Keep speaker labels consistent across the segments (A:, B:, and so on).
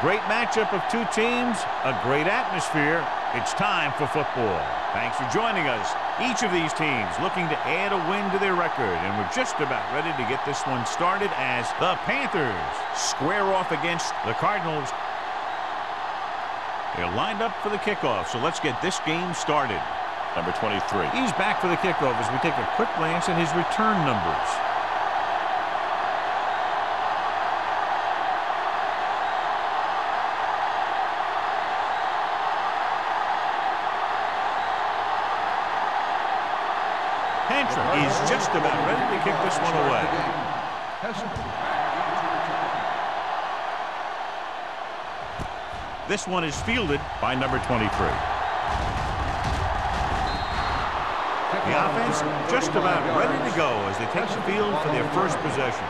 A: Great matchup of two teams, a great atmosphere. It's time for football. Thanks for joining us. Each of these teams looking to add a win to their record, and we're just about ready to get this one started as the Panthers square off against the Cardinals. They're lined up for the kickoff, so let's get this game started.
B: Number 23.
A: He's back for the kickoff as we take a quick glance at his return numbers. Pentra is just about ready to kick this one away. This one is fielded by number 23. The offense just about ready to go as they take the field for their first possession.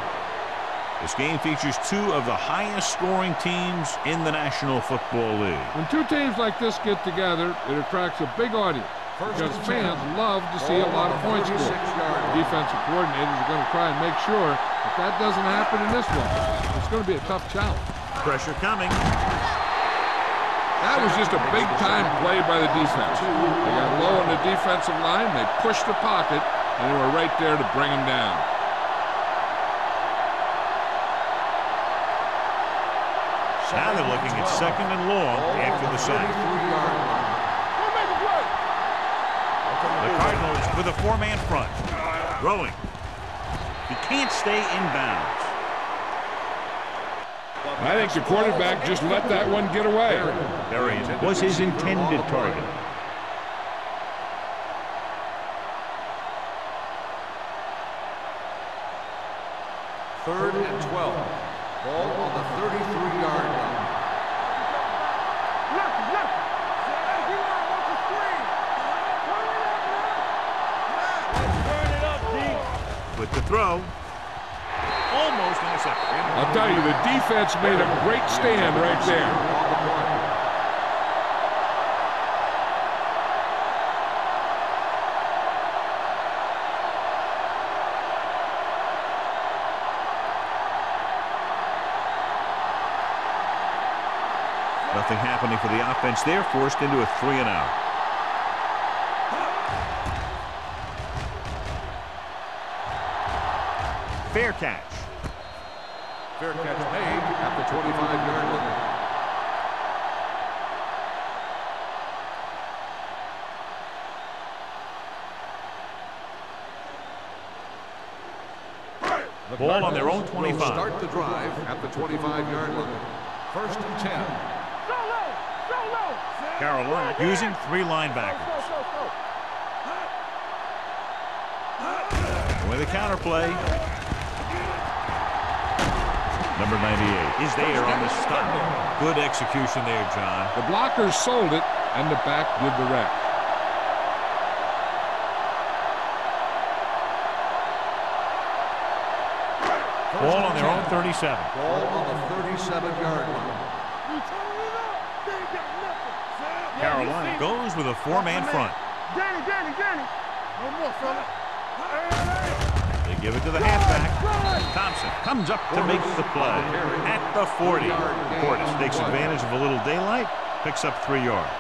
A: This game features two of the highest scoring teams in the National Football League.
C: When two teams like this get together, it attracts a big audience because fans love to see a lot of points scored. Defensive coordinators are going to try and make sure that that doesn't happen in this one. It's going to be a tough challenge.
A: Pressure coming.
C: That was just a big-time play by the defense. They got low on the defensive line, they pushed the pocket, and they were right there to bring him down.
A: Now they're looking at second and long after the sack. The Cardinals with a four-man front. Throwing. He can't stay in bounds.
C: I think the quarterback just let that one get away.
A: Berry was his intended target.
D: Third and 12. Ball on the 33-yard
C: defense made a great stand right there.
A: Nothing happening for the offense there, forced into a three and out. Fair catch.
D: Fair catch made at the 25-yard line. The
A: Ball on their own
D: Cardinals will
A: 25.
D: Start the drive at the 25-yard line. First and 10.
A: Carolina using three linebackers. With a counter play. Number 98 is there on the stop. Good execution there, John.
C: The blockers sold it, and the back did the rest.
A: Ball on their own 37.
D: Ball on the 37-yard line.
A: Carolina goes with a four-man front.
E: Danny, Danny, Danny. No more, fella.
A: Give it to the halfback. Thompson comes up to make the play at the 40. Portis takes advantage of a little daylight, picks up three yards.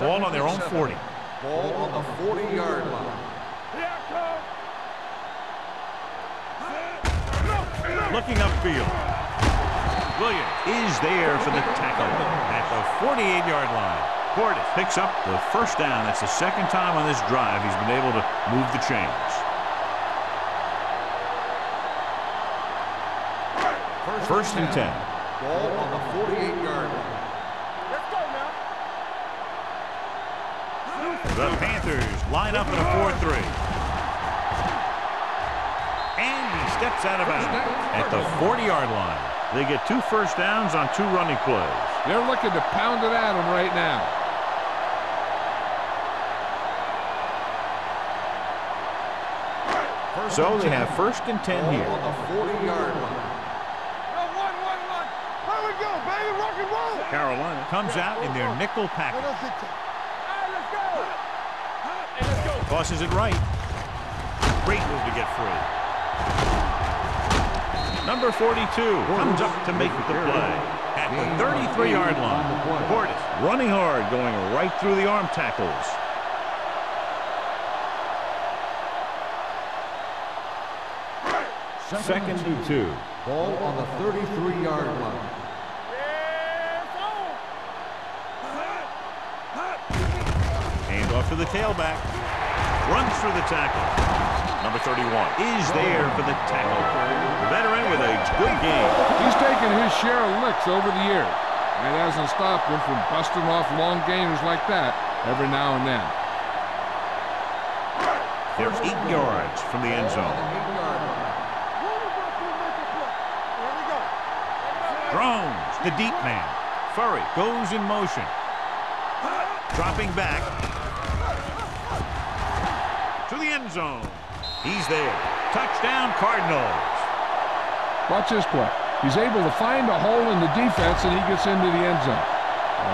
A: Ball on their own 40.
D: Ball on the 40-yard line.
A: Looking upfield. Williams is there for the tackle at the 48-yard line. Portis picks up the first down. That's the second time on this drive he's been able to move the chains. First and 10.
D: Ball on the 48-yard line.
E: Let's go now.
A: The Panthers line up in a 4-3. And he steps out of bounds at the 40-yard line. They get two first downs on two running plays.
C: They're looking to pound it at him right now.
A: So they have first and 10 here.
D: the 40-yard line.
E: Go, one, one, one. Here we go, baby. Rock and roll.
A: Carolina comes out in their nickel
E: Let
A: package.
E: us dictate. All right, let's go. Hey, let's.
A: Tosses it right. Great move to get free. Number 42 comes up to make the play at the 33-yard line. Portis running hard, going right through the arm tackles. Second and two.
D: Ball on the 33-yard line.
A: Hand off to the tailback. Runs through the tackle. Number 31 is there for the tackle. The veteran with a good game.
C: He's taken his share of licks over the years. And it hasn't stopped him from busting off long gainers like that every now and then.
A: They're eight yards from the end zone.
D: Eight-yard line.
A: Drones, the deep man. Furry goes in motion. Dropping back. To the end zone. He's there. Touchdown, Cardinals.
C: Watch this play. He's able to find a hole in the defense and he gets into the end zone.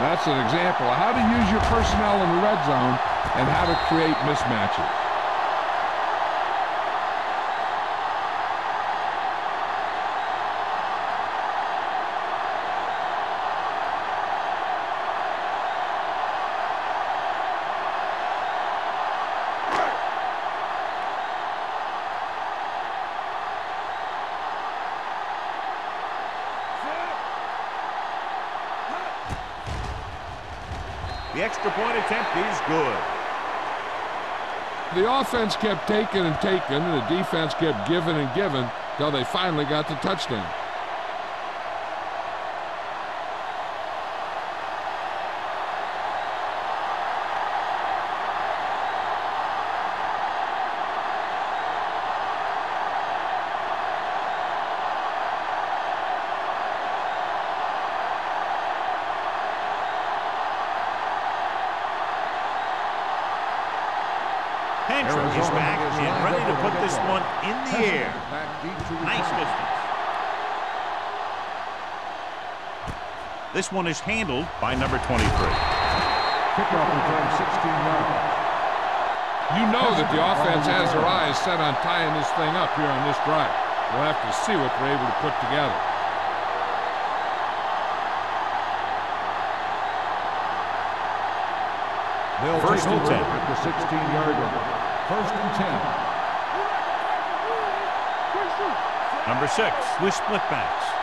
C: That's an example of how to use your personnel in the red zone and how to create mismatches.
A: The extra point attempt is good.
C: The offense kept taking and taking, and the defense kept giving and giving till they finally got the touchdown.
A: Henry is
D: Arizona
A: back
D: is
A: and
D: lined
A: ready
D: up
A: to
D: with
A: put
D: the
A: this
D: kickoff.
A: one in the air.
D: Back deep to
A: Nice
D: return.
A: distance. This one is handled by number 23.
D: Kickoff return 16 yards.
C: You know that the offense has their eyes set on tying this thing up here on this drive. We'll have to see what they're able to put together.
D: They'll
A: First
D: take
A: and 10.
D: at the 16-yard line. First and 10.
A: Number six with split backs.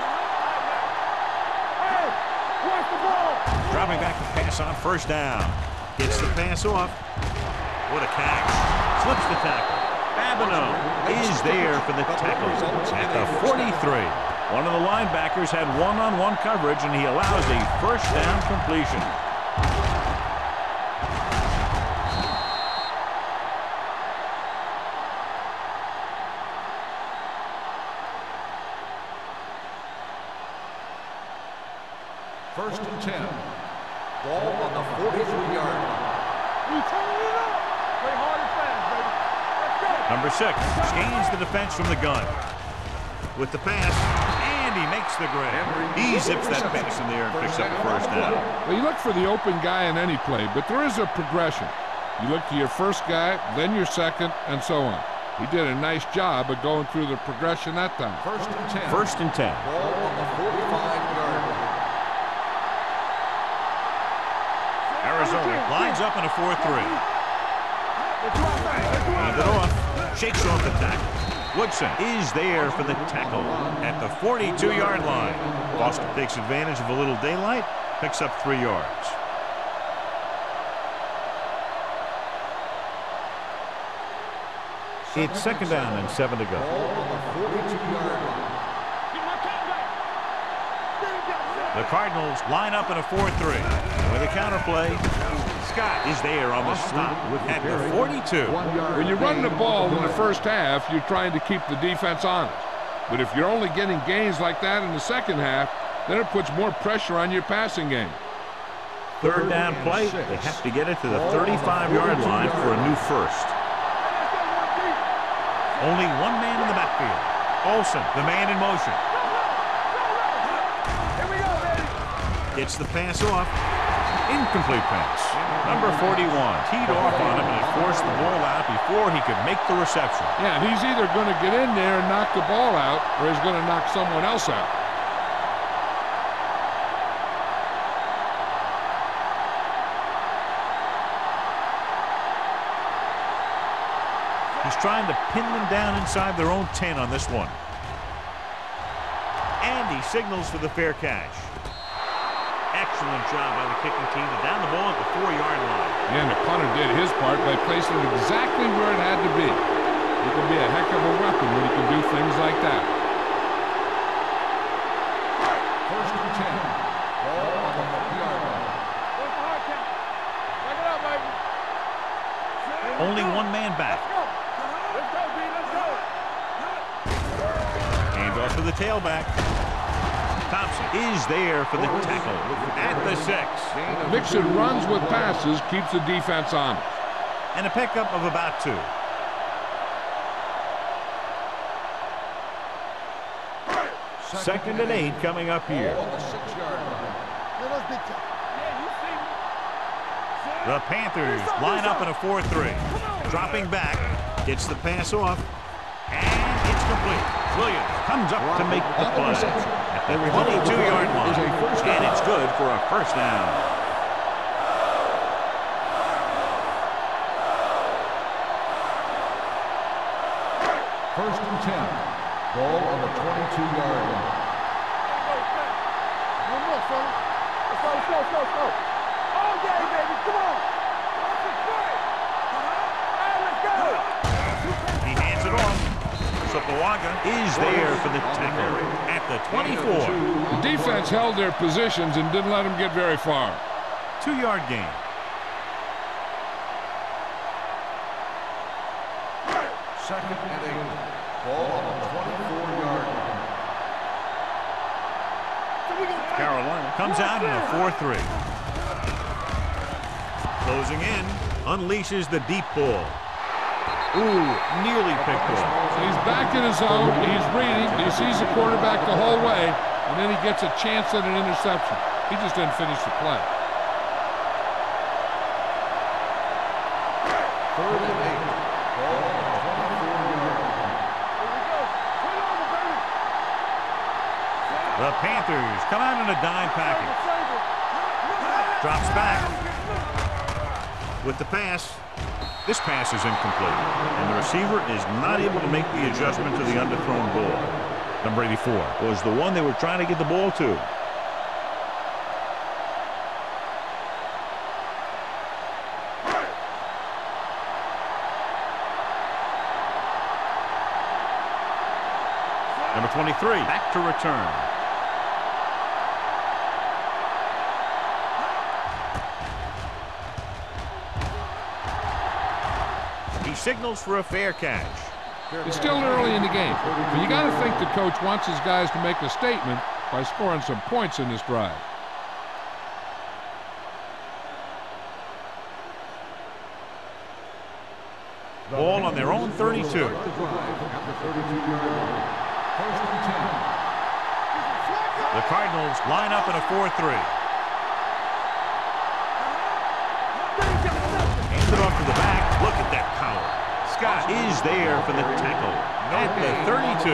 A: Dropping back to pass on first down. Gets the pass off. What a catch. Slips the tackle. Babineau is there for the tackle at the 43. One of the linebackers had one-on-one coverage, and he allows a first down completion.
D: First and 10. Ball on the 43-yard line.
A: Number six scans the defense from the gun. With the pass, and he makes the grab. He zips that pass in the air and picks up the first down.
C: Well, you look for the open guy in any play, but there is a progression. You look to your first guy, then your second, and so on. He did a nice job of going through the progression that time.
D: First and 10.
A: First and 10.
D: Ball on the 45-yard.
A: Arizona lines up in a 4-3. Hand it off. Shakes off the tackle. Woodson is there for the tackle at the 42-yard line. Boston takes advantage of a little daylight, picks up three yards. It's second down and seven to go.
D: The 42-yard line.
A: The Cardinals line up in a 4-3. With a counter play, Scott is there on the stop at the 42.
C: When you run the ball in the first half, you're trying to keep the defense honest. But if you're only getting gains like that in the second half, then it puts more pressure on your passing game.
A: Third down play, they have to get it to the 35-yard line for a new first. Only one man in the backfield. Olsen, the man in motion. Gets the pass off. Incomplete pass. Number 41 teed off on him and it forced the ball out before he could make the reception.
C: Yeah, and he's either going to get in there and knock the ball out, or he's going to knock someone else out.
A: He's trying to pin them down inside their own 10 on this one. And he signals for the fair catch. Excellent job by the kicking team to down the ball at the four-yard line.
C: Yeah, and the punter did his part by placing it exactly where it had to be. He can be a heck of a weapon when he can do things like that.
D: First and 10. Ball on the 50-yard line.
E: Hard count? Back it up, baby.
A: Only one man back.
E: Let's go. Let's go, Let's go.
A: Hand off to the tailback. Thompson is there for the tackle at the six.
C: Mixon runs with passes, keeps the defense honest.
A: And a pickup of about two. Second and eight coming up here.
D: The six-yard line.
E: Yeah, you see me.
A: The Panthers line up in a 4-3. Dropping back, gets the pass off, and it's complete. Williams comes up to make the play at the 22-yard line, and it's good for a first down.
D: First and 10. Ball on the 22-yard line.
E: One more, fella. Let's go, let's go, let's go, let's go. Oh, All day, baby. Come on. Let's play. Uh-huh. Hey, let's go.
A: He hands it off. Sopoaga is there for the tackle at the 24.
C: The defense held their positions and didn't let them get very far.
A: Two-yard gain.
D: Second and eight. Ball on the 24-yard line.
A: Carolina comes out in a 4-3. Closing in, unleashes the deep ball. Ooh, nearly picked off.
C: He's back in his zone. He's reading. He sees the quarterback the whole way, and then he gets a chance at an interception. He just didn't finish the play.
D: Third and eight. The 24-yard line.
E: Here we go. Turn over, baby.
A: The Panthers come out in a dime package. Drops back with the pass. This pass is incomplete, and the receiver is not able to make the adjustment to the underthrown ball. Number 84 was the one they were trying to get the ball to. Number 23 back to return. Signals for a fair catch.
C: It's still early in the game, but you got to think the coach wants his guys to make a statement by scoring some points in this drive.
A: Ball on their own 32.
D: The drive at the 32-yard line. First and 10.
A: The Cardinals line up in a 4-3. Is there for the tackle at the 32.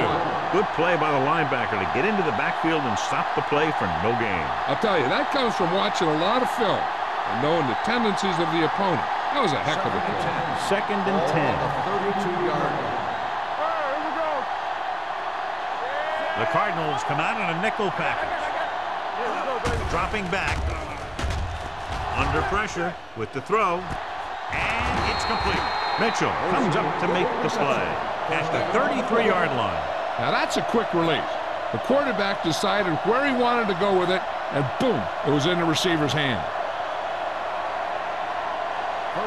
A: Good play by the linebacker to get into the backfield and stop the play for no gain.
C: I'll tell you, that comes from watching a lot of film and knowing the tendencies of the opponent. That was a heck of a play.
D: 10.
A: Second and 10.
D: the 32-yard line.
E: All right, here we go.
A: The Cardinals come out in a nickel package.
E: Here we go, baby.
A: Dropping back. Under pressure with the throw. And it's complete. Mitchell comes up to make the play at the 33-yard line.
C: Now that's a quick release. The quarterback decided where he wanted to go with it, and boom, it was in the receiver's hand.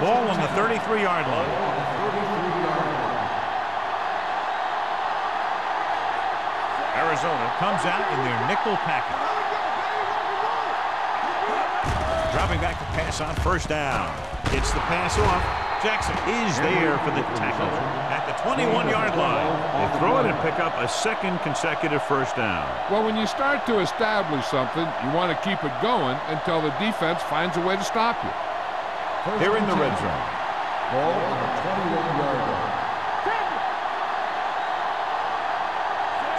A: Ball on the 33-yard line.
D: 33-yard line.
A: Arizona comes out in their nickel package. Dropping back to pass on first down. Gets the pass off. Jackson is there for the tackle at the 21-yard line. They throw it and pick up a second consecutive first down.
C: Well, when you start to establish something, you want to keep it going until the defense finds a way to stop you.
A: Here in the red zone.
D: Ball on the 21-yard line.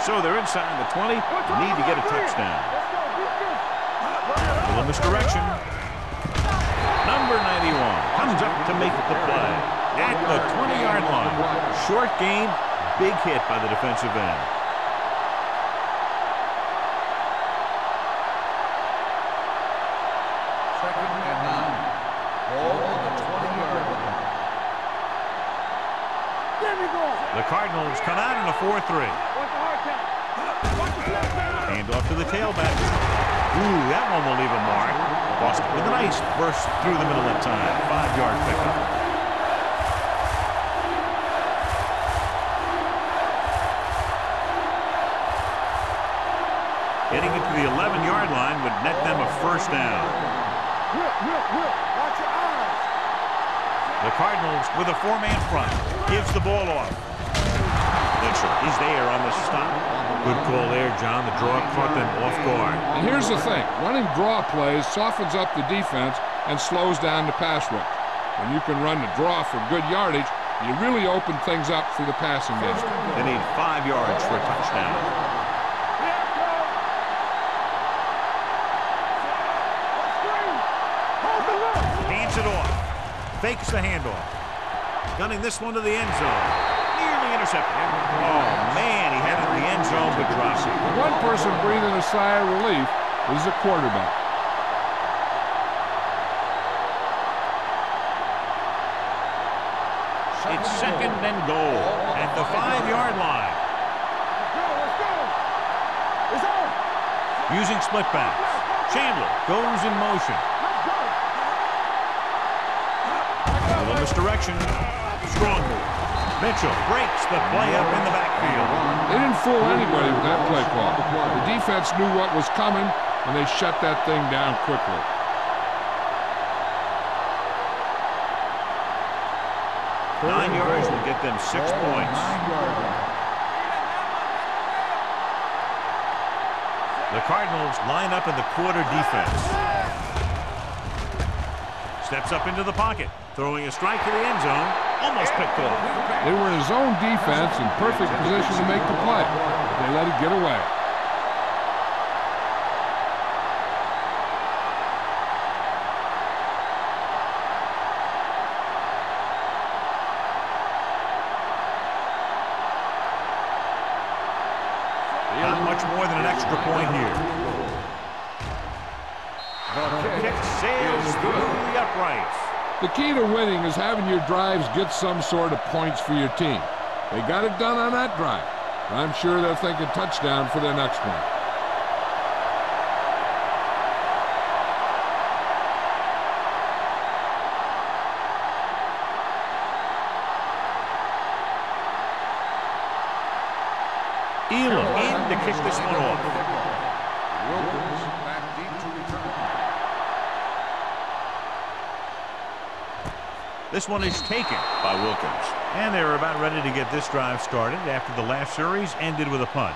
A: So they're inside the 20, need to get a touchdown. A little misdirection. Number 91 comes up to make the play at the 20-yard line. Short game, big hit by the defensive end.
D: Second and nine. Ball on the 20-yard line. There you go.
A: The Cardinals come out in a 4-3. Hand off to the tailback. Ooh, that one will leave a mark. With a nice burst through the middle that time. Five-yard pickup. Getting it to the 11-yard line would net them a first down. The Cardinals with a four-man front. Gives the ball off. Mitchell is there on the stop. Good call there, John. The draw caught them off guard.
C: And here's the thing. Running draw plays softens up the defense and slows down the pass rush. When you can run the draw for good yardage, you really open things up for the passing game.
A: They need five yards for a touchdown. Hands it off. Fakes the handoff. Gunning this one to the end zone. Oh, man, he had it in the end zone, but drops it.
C: One person breathing a sigh of relief is the quarterback.
A: It's second and goal at the five-yard line. Using split backs. Chandler goes in motion. A little misdirection. Strong move. Mitchell breaks the play up in the backfield.
C: They didn't fool anybody with that play call. The defense knew what was coming, and they shut that thing down quickly.
A: Nine yards will get them six points. The Cardinals line up in the quarter defense. Steps up into the pocket, throwing a strike to the end zone. Almost picked off.
C: They were in zone defense in perfect position to make the play. They let it get away. Key to winning is having your drives get some sort of points for your team. They got it done on that drive. I'm sure they're thinking touchdown for their next one.
A: Elam in to kick this one off.
D: Wilkins back deep to return.
A: This one is taken by Wilkins. And they're about ready to get this drive started after the last series ended with a punt.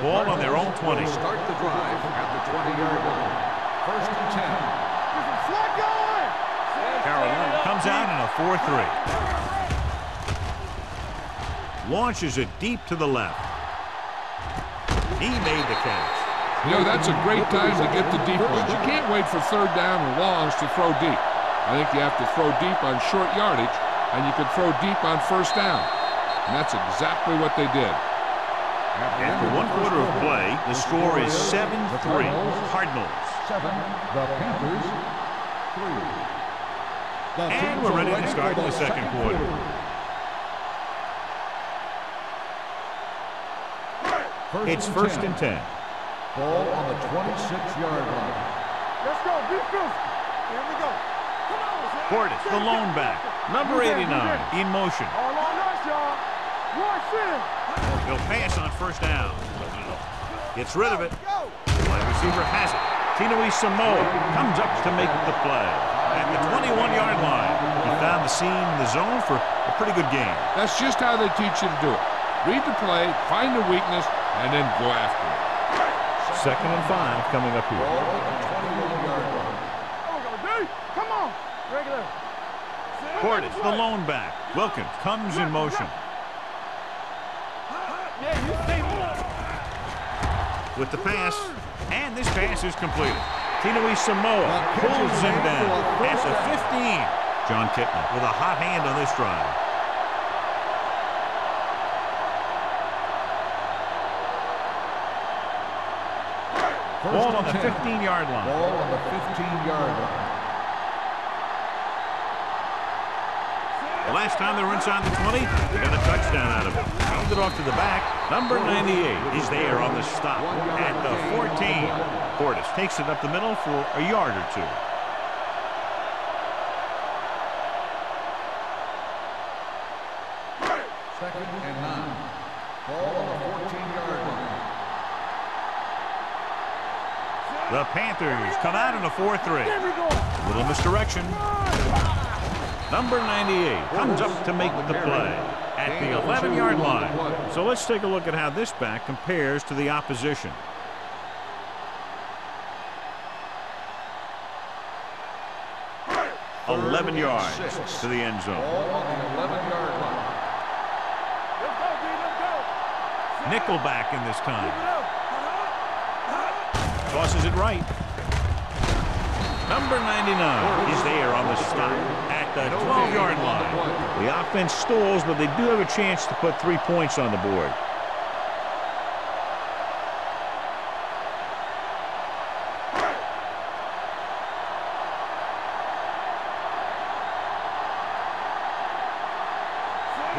A: Ball on their own 20.
D: Start the drive at the 20-yard line. First and 10.
A: Carolina comes out in a 4-3. Launches it deep to the left. He made the catch.
C: You know, that's a great time to get the deep ones. You can't wait for third down and longs to throw deep. I think you have to throw deep on short yardage, and you can throw deep on first down. And that's exactly what they did.
A: After one quarter of play, the score is 7-3. Cardinals.
B: Seven, the Panthers, three.
A: And we're ready to start the second quarter.
B: First
A: It's
B: and
A: first
B: 10.
A: and 10.
B: Ball on the 26-yard line.
E: Let's go, defense. Here we go. Come on, man.
A: Portis, the lone back. Number 89, in motion.
E: All on us, y'all.
A: He'll pass on first down. Gets rid of it. Wide receiver has it. Tinui Samoa comes up to make the play. At the 21-yard line, he found the seam in the zone for a pretty good game.
C: That's just how they teach you to do it. Read the play, find the weakness, and then go after it.
A: Second and five coming up here.
D: on the 21-yard line.
E: There we go, Come on. Regular.
A: Portis, the lone back. Wilkins comes in motion.
E: Yeah, you stay
A: with the pass, and this pass is completed. Tinui Samoa pulls him down at the 15. Jon Kitna with a hot hand on this drive. Ball on the 15-yard line.
B: Ball on the 15-yard line.
A: The last time they were inside the 20, they got a touchdown out of it. Handed off to the back. Number 98 is there on the stop at the 14. Portis takes it up the middle for a yard or two.
B: Second and nine. Ball on the 14-yard line.
A: The Panthers come out in a 4-3. Little misdirection. Number 98 comes up to make the play at the 11-yard line. So let's take a look at how this back compares to the opposition. Eleven yards to the end zone.
B: Ball on the 11-yard line.
E: Let's go, D. Let's go.
A: Nickelback in this time.
E: it up.
A: Tosses it right. Number 99 is there on the stop at the 12-yard line. The offense stalls, but they do have a chance to put three points on the board.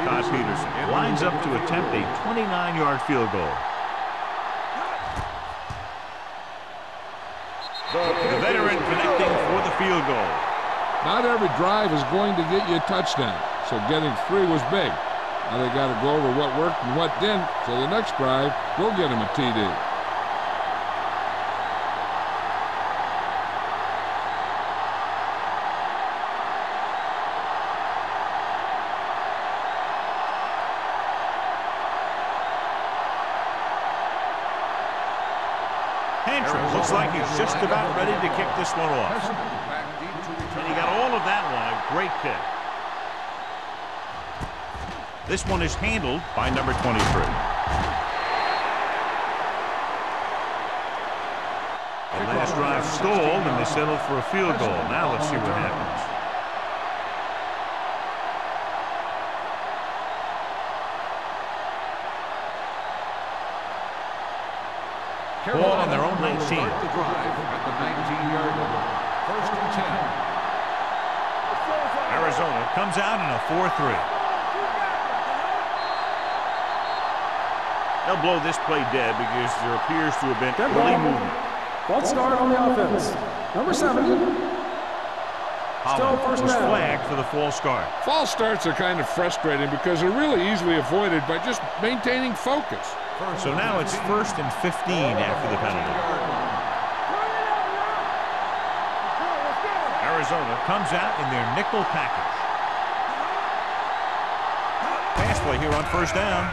A: Todd Peterson lines up to attempt a 29-yard field goal. The veteran connecting for the field goal.
C: Not every drive is going to get you a touchdown, so getting three was big. Now they got to go over what worked and what didn't, so the next drive will get him a TD.
A: Tantrum looks like he's just about ready to kick this one off.
D: Back deep to return.
A: And he got all of that one. A great kick. This one is handled by number 23. The last drive stalled, and they settled for a field goal. Now let's see what happens. Ball on their own 19.
B: Start the drive at the 19-yard line. First and 10.
A: Arizona comes out in a 4-3. They'll blow this play dead because there appears to have been
F: Dead
A: early
F: ball.
A: movement.
F: False start on the offense. Number 70.
A: Holland
F: first
A: was
F: down.
A: flagged for the false start.
C: False starts are kind of frustrating because they're really easily avoided by just maintaining focus.
A: So now it's first and 15 after the penalty. Arizona comes out in their nickel package. Pass play here on first down.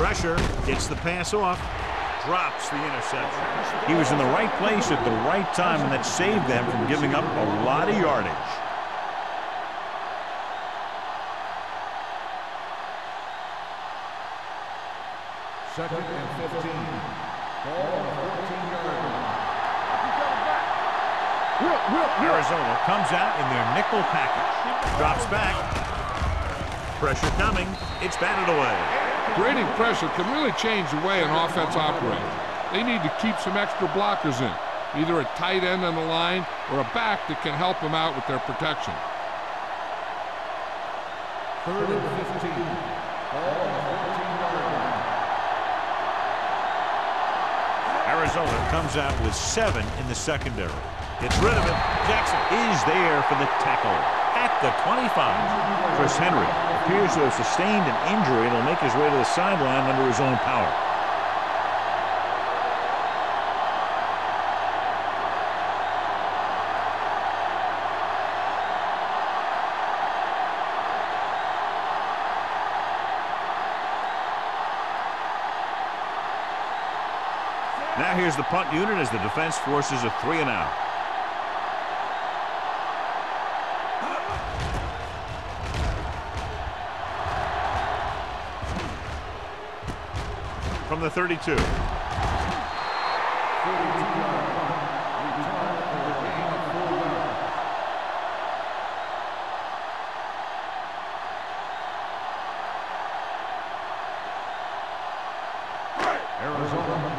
A: Pressure gets the pass off. Drops the interception. He was in the right place at the right time, and that saved them from giving up a lot of yardage.
B: Second and 15. Ball on 14-yard line.
A: Arizona comes out in their nickel package. Drops back. Pressure coming. It's batted away.
C: Grading pressure can really change the way an offense operates. They need to keep some extra blockers in, either a tight end on the line or a back that can help them out with their protection.
B: Third and 15. Ball on the 14-yard line.
A: Arizona comes out with seven in the secondary. Gets rid of it. Jackson is there for the tackle at the 25. Chris Henry appears to have sustained an injury and will make his way to the sideline under his own power. Now here's the punt unit as the defense forces a three and out.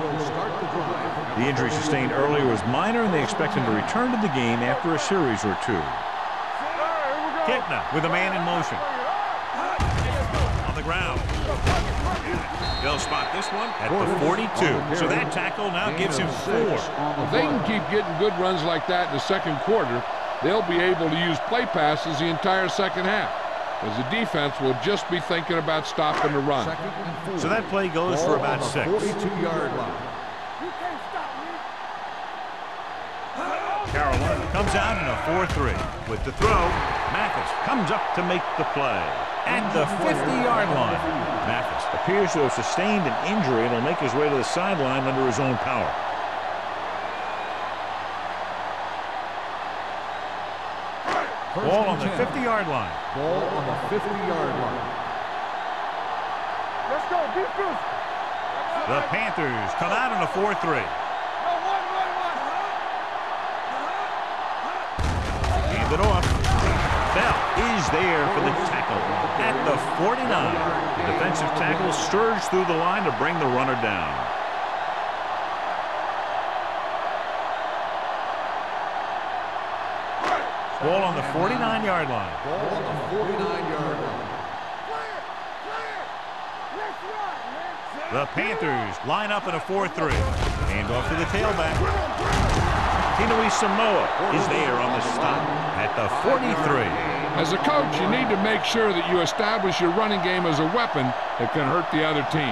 B: Will start the drive.
A: The injury sustained earlier was minor, and they expect him to return to the game after a series or two. Kitna with a man in motion. They'll spot this one at the 42. So that tackle now gives him four.
C: If they can keep getting good runs like that in the second quarter, they'll be able to use play passes the entire second half. As the defense will just be thinking about stopping the run.
B: Second and four.
A: So that play goes for about
B: on
A: six.
B: 42-yard line.
E: You can't stop me.
A: Carolina comes out in a 4-3. With the throw, Mathis comes up to make the play. At the 50-yard line, Mathis appears to have sustained an injury and will make his way to the sideline under his own power.
B: First
A: Ball
B: and
A: on the 50-yard line.
B: Ball on the 50-yard line.
E: Let's go, defense.
A: The Panthers come out in a 4-3. There for the tackle at the 49. The defensive tackle surged through the line to bring the runner down. Ball on the 49-yard line.
B: Ball on the 49-yard line.
A: The Panthers line up in a 4-3. Hand off to the tailback. Tinui Samoa is there on the stop at the 43.
C: As a coach, you need to make sure that you establish your running game as a weapon that can hurt the other team.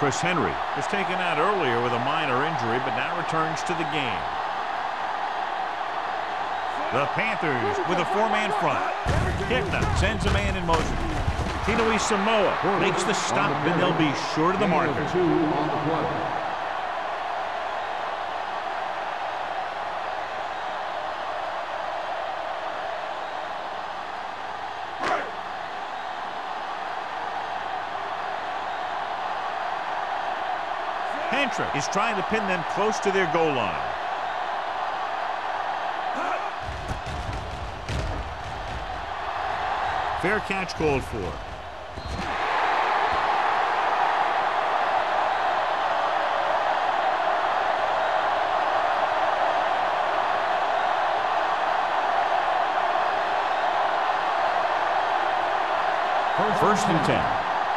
A: Chris Henry was taken out earlier with a minor injury, but now returns to the game. The Panthers with a four-man front. Kitna sends a man in motion. Tinui Samoa makes the stop, and they'll be short of the marker. Pantra is trying to pin them close to their goal line. Fair catch called for. First and 10.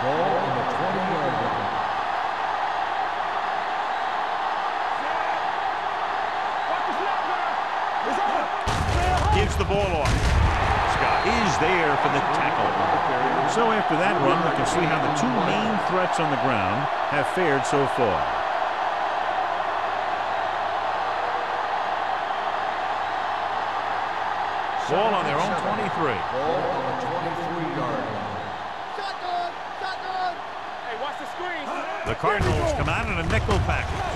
B: Ball on the 20-yard line.
E: Watch the snap now. It's on.
A: gives the ball off. Scott is there for the tackle. So after that run, we can see how the two main threats on the ground have fared so far. Ball on their own 23.
B: Ball on the 23-yard line.
E: Shotgun, shotgun. Hey, watch the screen.
A: The Cardinals come out in a nickel package.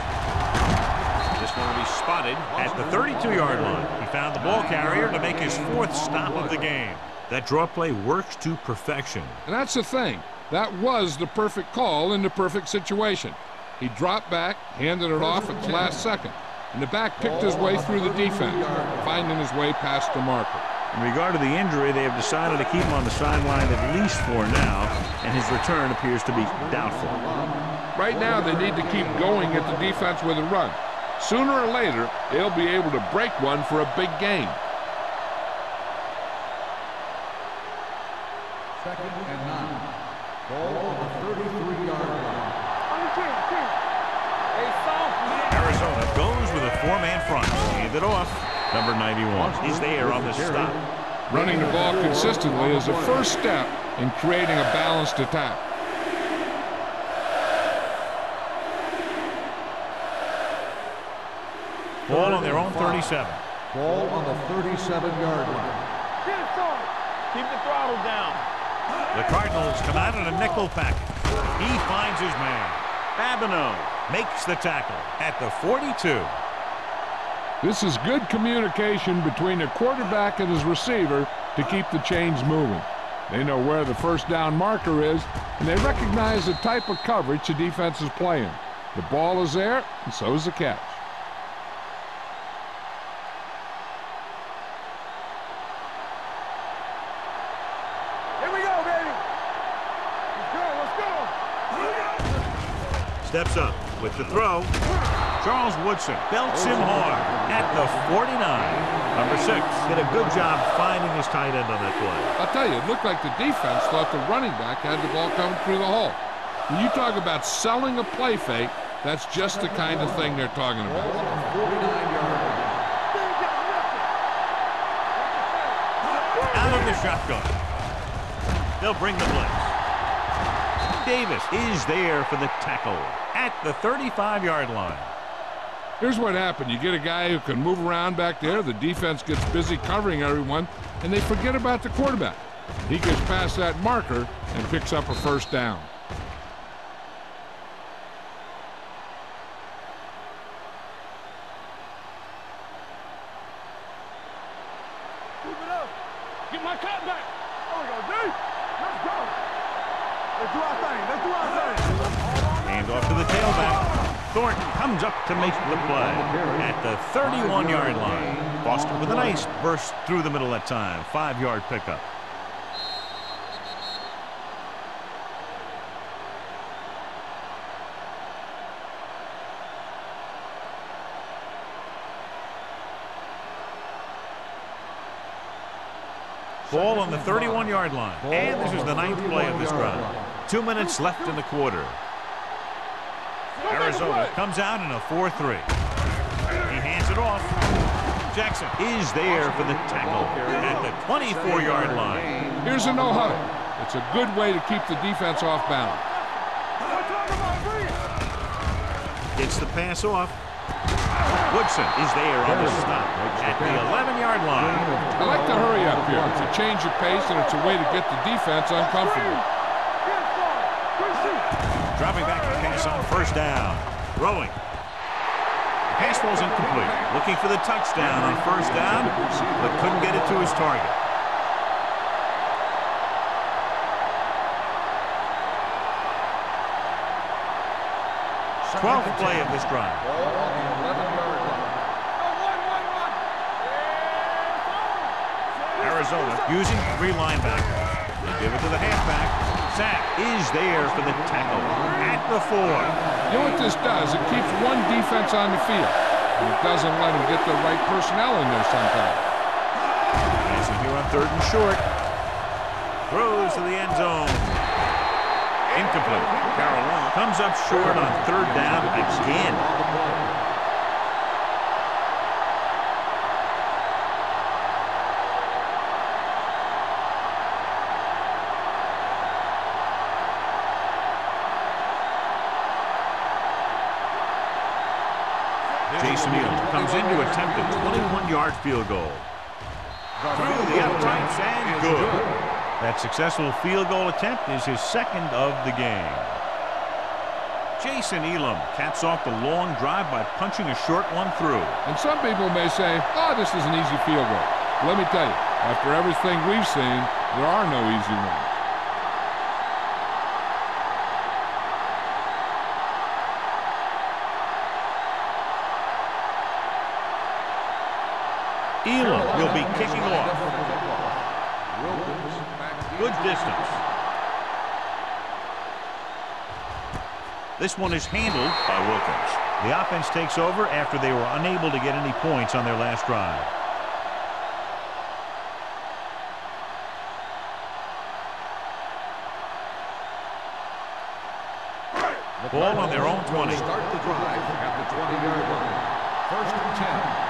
A: This one will be spotted at the 32-yard line. He found the ball carrier to make his fourth stop of the game. That draw play works to perfection.
C: And that's the thing. That was the perfect call in the perfect situation. He dropped back, handed it off at the last second, and the back picked his way through the defense, finding his way past the marker.
A: In regard to the injury, they have decided to keep him on the sideline at least for now, and his return appears to be doubtful.
C: Right now, they need to keep going at the defense with a run. Sooner or later, they'll be able to break one for a big game.
B: Second and nine. Ball on the 33-yard line.
E: On the team, team. Hey, soft, man.
A: Arizona goes with a four-man front. Hand it off. Number 91 He's there on the stop.
C: Running the ball consistently is the first step in creating a balanced attack.
A: Ball on their own 37.
B: Ball on the 37-yard line.
E: Get it, son. Keep the throttle down.
A: The Cardinals come out in a nickel package. He finds his man. Babineau makes the tackle at the 42.
C: This is good communication between the quarterback and his receiver to keep the chains moving. They know where the first down marker is, and they recognize the type of coverage the defense is playing. The ball is there, and so is the catch.
E: Here we go, baby. Let's go, let's go.
A: Steps up with the throw. Charles Woodson belts him hard at the 49. Number six did a good job finding his tight end on that play.
C: I'll tell you, it looked like the defense thought the running back had the ball coming through the hole. When you talk about selling a play fake, that's just the kind of thing they're talking about.
D: 49-yard line.
A: Out of the shotgun. They'll bring the blitz. Davis is there for the tackle at the 35-yard line.
C: Here's what happened. You get a guy who can move around back there. The defense gets busy covering everyone, and they forget about the quarterback. He gets past that marker and picks up a first down.
E: Keep it up. Get my cut back. There we go, D. Let's go. Let's do our thing. Let's do our thing.
A: Hand off to the tailback. Thornton comes up to make the play at the 31-yard line. Boston with a nice through the middle that time. Five-yard pickup. Ball on the 31-yard line. And this is the ninth play of this drive. Two minutes left in the quarter. Arizona comes out in a 4-3. He hands it off. Jackson is there for the tackle at the 24-yard line.
C: Here's a no huddle. It's a good way to keep the defense off balance.
E: We're talking about bring it.
A: Gets the pass off. Woodson is there on the stop at the 11-yard line.
C: I like to hurry up here. It's a change of pace, and it's a way to get the defense uncomfortable.
E: Get started. Three seats.
A: Dropping back to pass on first down. Throwing. Pass ball's incomplete. Looking for the touchdown on first down, but couldn't get it to his target. Twelfth play of this drive.
D: Ball on the 11-yard line.
A: Arizona using three linebackers. They give it to the halfback. Sack is there for the tackle at the four.
C: You know what this does? It keeps one defense on the field. And it doesn't let them get the right personnel in there sometimes.
A: Passing here on third and short. Throws to the end zone. Incomplete. Carolina comes up short on third down again. Jason Elam comes in to attempt a 21-yard field goal. Through the uprights and good. That successful field goal attempt is his second of the game. Jason Elam caps off the long drive by punching a short one through.
C: And some people may say, oh, this is an easy field goal. Let me tell you, after everything we've seen, there are no easy ones.
A: Elam will be kicking off. Good distance. This one is handled by Wilkins. The offense takes over after they were unable to get any points on their last drive. Ball on their own 20.
D: Start the drive at the 20-yard line. First and 10.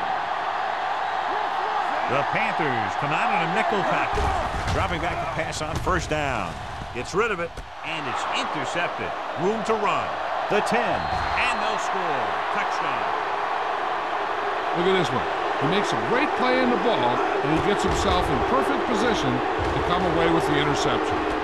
A: The Panthers come out in a nickel package. Dropping back to pass on first down. Gets rid of it, and it's intercepted. Room to run. The 10, and they'll score. Touchdown.
C: Look at this one. He makes a great play in the ball, and he gets himself in perfect position to come away with the interception.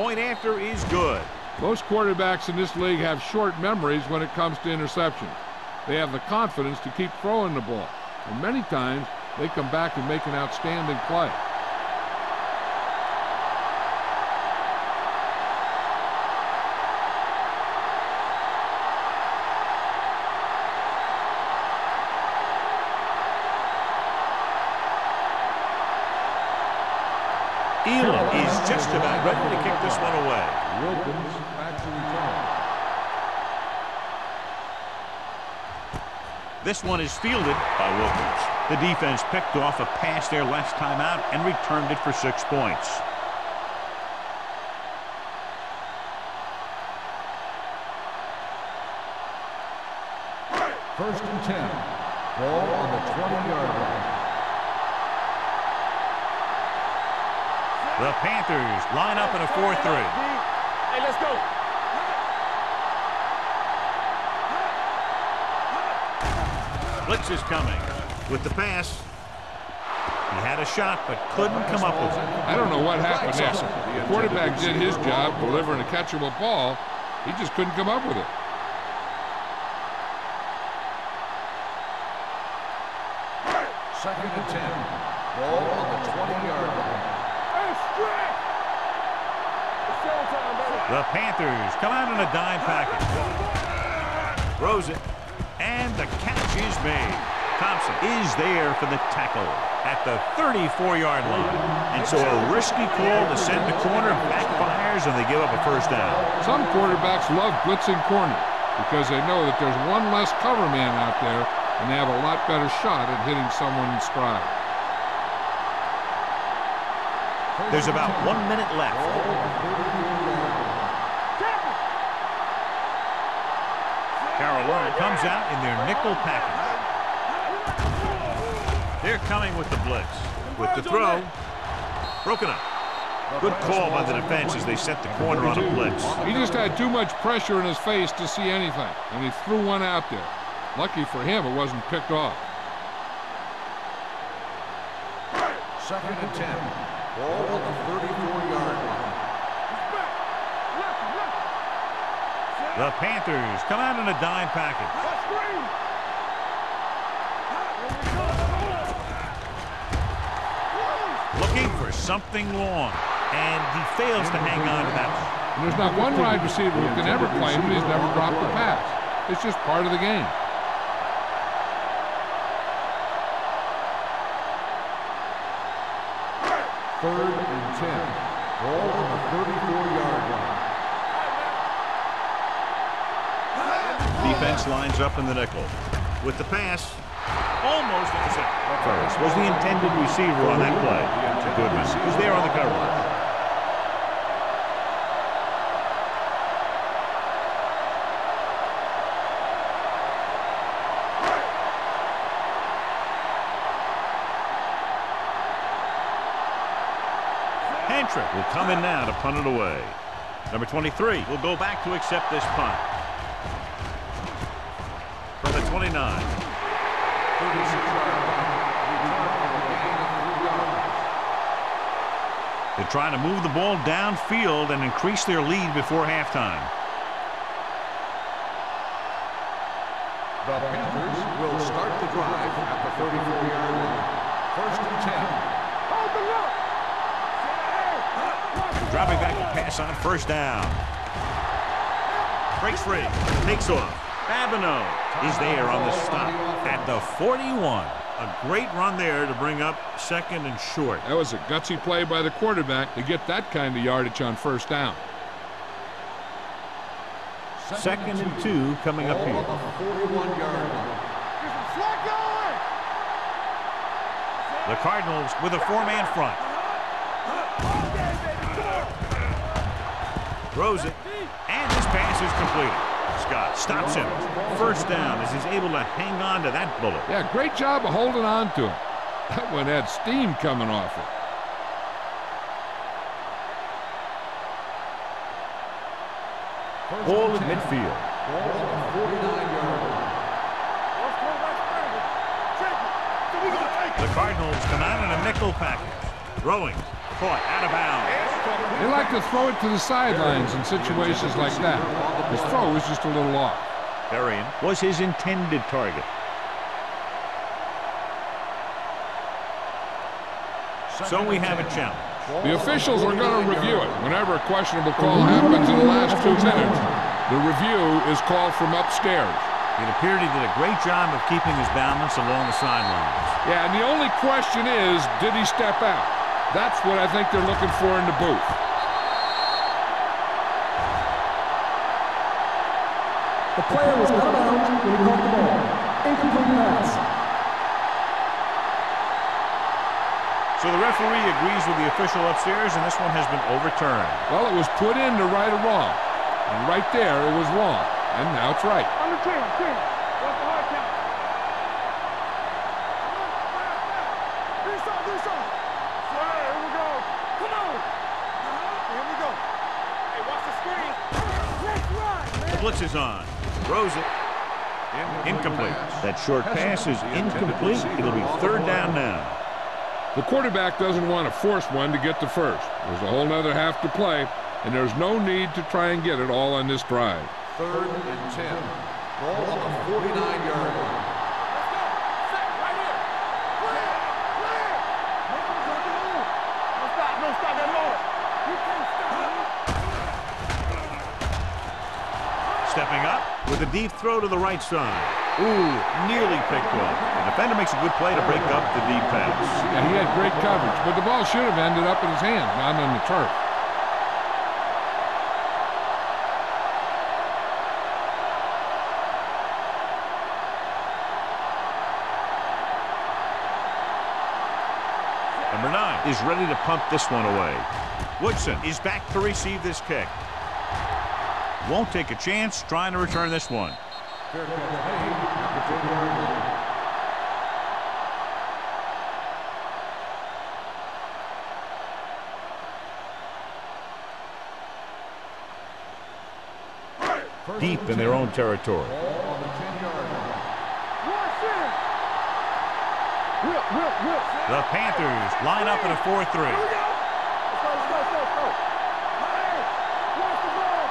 A: Point after is good.
C: Most quarterbacks in this league have short memories when it comes to interceptions. They have the confidence to keep throwing the ball. And many times, they come back and make an outstanding play.
A: Elam is just about ready to kick this one away.
B: Wilkins back to return.
A: This one is fielded by Wilkins. The defense picked off a pass there last time out and returned it for six points.
B: First and 10. Ball on the 20-yard line.
A: The Panthers line up in a 4-3.
E: Hey, let's go.
A: Blitz is coming. With the pass, he had a shot but couldn't come up with it.
C: I don't know what happened there. The quarterback did his job delivering a catchable ball. He just couldn't come up with it.
B: Second and 10. Ball on the 20-yard line.
E: Hey, stretch. It's showtime, baby.
A: The Panthers come out in a dime package. Throws it. Made. Thompson is there for the tackle at the 34-yard line. And so a risky call to send the corner backfires and they give up a first down.
C: Some quarterbacks love blitzing corner because they know that there's one less cover man out there and they have a lot better shot at hitting someone in stride.
A: There's about one minute left. Carolina comes out in their nickel package. They're coming with the blitz. With the throw, broken up. Good call by the defense as they set the corner on a blitz.
C: He just had too much pressure in his face to see anything, and he threw one out there. Lucky for him, it wasn't picked off.
B: Second and 10. Ball on the 34-yard line.
A: The Panthers come out in a dime package. Something long. And he fails to hang on to that one.
C: And there's not one wide receiver who can ever claim that he's never dropped a pass. It's just part of the game.
B: Third and 10. Ball on the 34-yard line.
A: Defense lines up in the nickel. With the pass, almost intercepted. Ferris was the intended receiver on that play. Goodman was there on the coverage. Hentrich will come in now to punt it away. Number 23 will go back to accept this punt. From the 29. They're trying to move the ball downfield and increase their lead before halftime.
B: The Panthers will start the drive at the 34-yard line. First and 10.
E: Hold the look.
A: Dropping back to pass on first down. Breaks free. Takes off. Babineau is there on the stop at the 41. A great run there to bring up second and short.
C: That was a gutsy play by the quarterback to get that kind of yardage on first down.
A: Second and two coming up here.
B: the 41-yard line.
E: Get some slack going.
A: The Cardinals with a four-man front.
E: Okay, baby, come on.
A: Throws it. And this pass is completed. Scott stops him. First down as he's able to hang on to that bullet.
C: Yeah, great job of holding on to him. That one had steam coming off it.
B: First
A: Ball
B: and
A: at
B: 10.
A: midfield.
B: Ball on 49-yard line.
E: Let's go back further. Check it. So we gonna take
A: The Cardinals come out in a nickel package. Throwing. Caught out of bounds.
C: They like to throw it to the sidelines in situations like that. His throw was just a little off.
A: Berrian was his intended target. So we have a challenge.
C: The officials are going to review it. Whenever a questionable call happens in the last two minutes, the review is called from upstairs.
A: It appeared he did a great job of keeping his balance along the sidelines.
C: Yeah, and the only question is, did he step out? That's what I think they're looking for in the booth.
F: The player was out of bounds when he caught the ball. Incomplete pass.
A: So the referee agrees with the official upstairs, and this one has been overturned.
C: Well, it was put in to right or wrong. And right there, it was wrong. And now it's right.
E: Under 10, 10. What's the hard count? Do something, do something. Sir, here we go. Come on. Here we go. Hey, watch the screen. Let's run, man.
A: The blitz is on. Throws it. Incomplete. That short pass is incomplete. It'll be third down now.
C: The quarterback doesn't want to force one to get to first. There's a whole nother half to play, and there's no need to try and get it all on this drive.
D: Third and 10. Ball on the 49-yard line.
A: Throw to the right side. Ooh, nearly picked off. The defender makes a good play to break up the deep pass.
C: Yeah, he had great coverage, but the ball should have ended up in his hands, not on the turf.
A: Number nine is ready to pump this one away. Woodson is back to receive this kick. Won't take a chance trying to return this one.
D: Fair catch made at the 10-yard line.
A: Deep in their own territory.
D: The 10-yard line.
E: Watch it. Whip, whip, whip.
A: The Panthers line up in a 4-3.
E: Here we go. Let's go, let's go, let's go, let's go. Hey, watch the ball.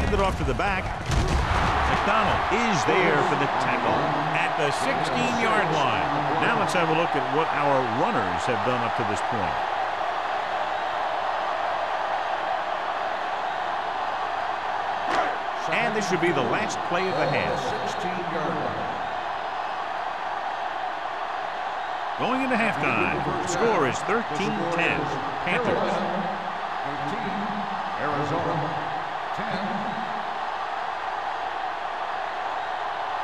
A: Hand it off to the back. McDonald is there for the tackle at the 16-yard line. Now let's have a look at what our runners have done up to this point. And this should be the last play of the half.
D: 16-yard line.
A: Going into halftime, the score is 13-10. Panthers.
D: 13, Arizona 10. We're ready to begin the third quarter of play.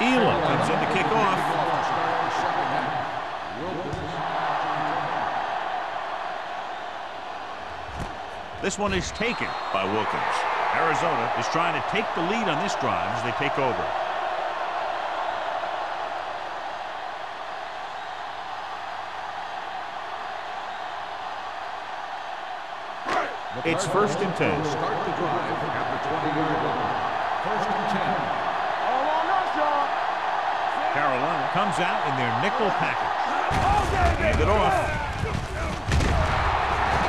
A: Elam comes in to kick off. This one is taken by Wilkins. Arizona is trying to take the lead on this drive as they take over. It's first and 10.
D: Start the drive at the 20-yard line. First and 10.
E: All on us, y'all.
A: Carolina comes out in their nickel package. Hand it off.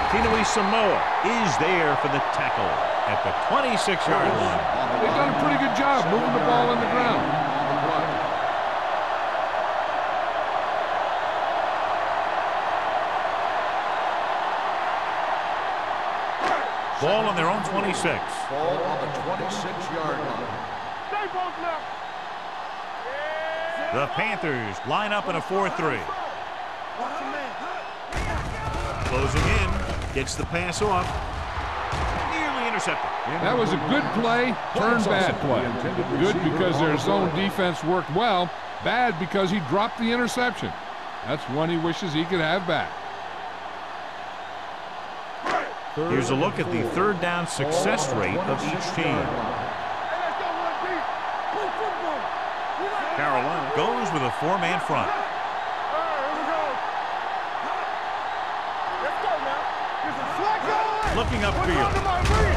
A: Tinui Samoa is there for the tackle at the 26-yard line.
C: They've done a pretty good job moving the ball on the ground.
D: On the play.
A: Ball on their own 26.
D: Ball on the 26-yard line.
E: Stay both left.
A: The Panthers line up in a 4-3.
E: Watch your man.
A: Closing in, gets the pass off intercepted.
C: That was a good play, turn bad play. Good because their zone defense worked well, bad because he dropped the interception. That's one he wishes he could have back.
A: Here's a look at the third down success rate of each team. Carolina goes with a four-man front. Looking upfield.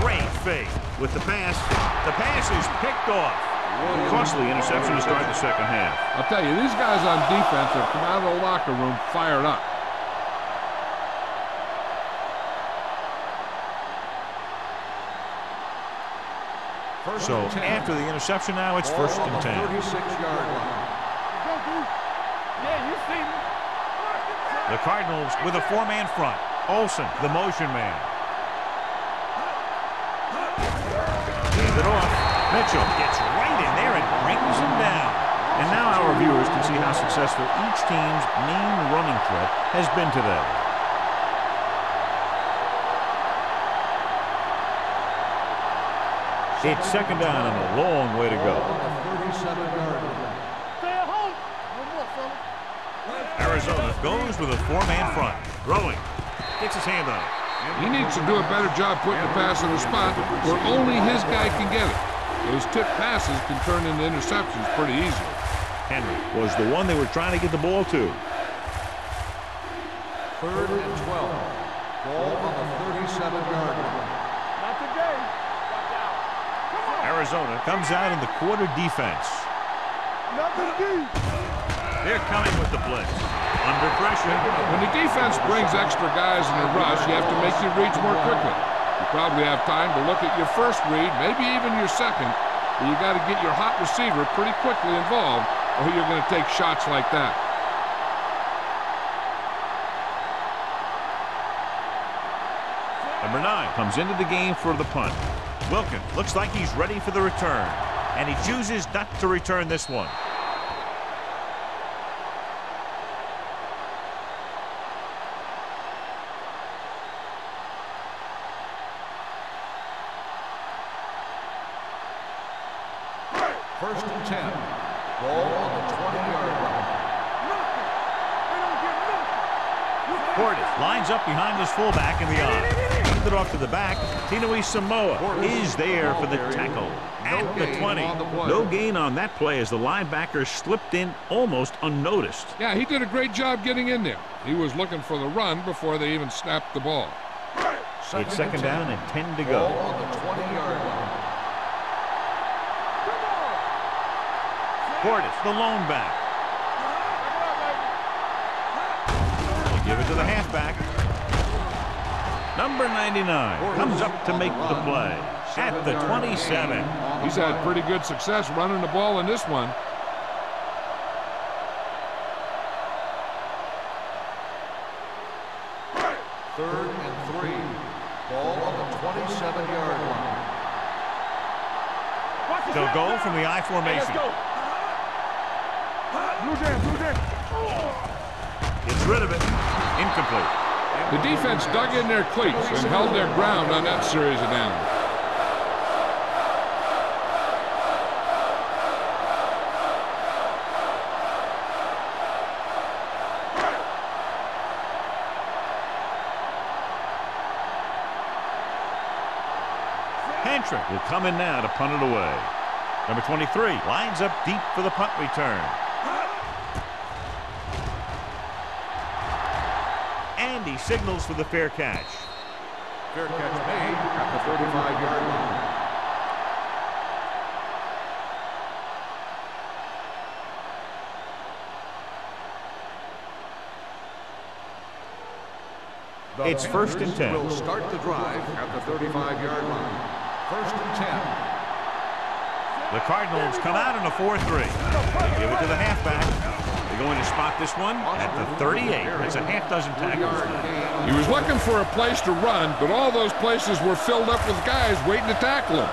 A: Great fake. With the pass, the pass is picked off. Costly interception to start the second half.
C: I'll tell you, these guys on defense have come out of the locker room fired up.
D: First
A: So after the interception now, it's
D: Ball
A: first
D: on
A: and
D: the
A: 10.
D: 36-yard line.
E: Yeah, you see me.
A: The Cardinals with a four-man front. Olsen, the motion man. Mitchell gets right in there and brings him down. And now our viewers can see how successful each team's main running threat has been today. It's second down and a long way to go.
D: on the 37-yard line.
E: Stay at home. No more, fella.
A: Arizona goes with a four-man front. Throwing. Gets his hand on it.
C: He needs to do a better job putting the pass in the spot where only his guy can get it. Those tip passes can turn into interceptions pretty easily.
A: Henry was the one they were trying to get the ball to.
D: Third and 12. Ball on the 37-yard line.
E: Not today. Watch. Come.
A: Arizona comes out in the quarter defense.
E: Nothing deep.
A: They're coming with the blitz. Under pressure.
C: When the defense brings extra guys in a rush, you have to make your reads more quickly. Probably have time to look at your first read, maybe even your second, but you got to get your hot receiver pretty quickly involved, or you're going to take shots like that.
A: Number nine comes into the game for the punt. Wilkin looks like he's ready for the return. And he chooses not to return this one.
D: First and 10. Ball on the 20-yard line.
E: Nothing. They don't get nothing.
A: Portis lines behind his fullback in the eye. Hands it off to the back. Tinui Samoa is there for the tackle. At the 20. No gain on that play as the linebacker slipped in almost unnoticed.
C: Yeah, he did a great job getting in there. He was looking for the run before they even snapped the ball.
A: It's second
D: and
A: down and 10 to go.
D: on the 20-yard line.
A: Portis, the lone back. Number 99 comes up to make the play at the 27.
C: He's had pretty good success running the ball in this one.
D: Third and three. Ball on the 27-yard line.
E: The
A: They'll go from the I
E: Let's
A: formation.
E: go. Blue jam, blue jam.
A: Gets rid of it. Incomplete.
C: The defense dug in their cleats and held their ground on that series of downs.
A: Hentrich will come in now to punt it away. Number 23 lines up deep for the punt return. Signals for the fair catch.
D: Fair catch made at the 35-yard line. The
A: It's first and
D: Panthers
A: 10.
D: will start the drive at the 35-yard line. First and 10.
A: The Cardinals come out in a 4-3. They give it to the halfback. They're going to spot this one at the 38. That's a half dozen tackles.
C: He was looking for a place to run, but all those places were filled up with guys waiting to tackle him.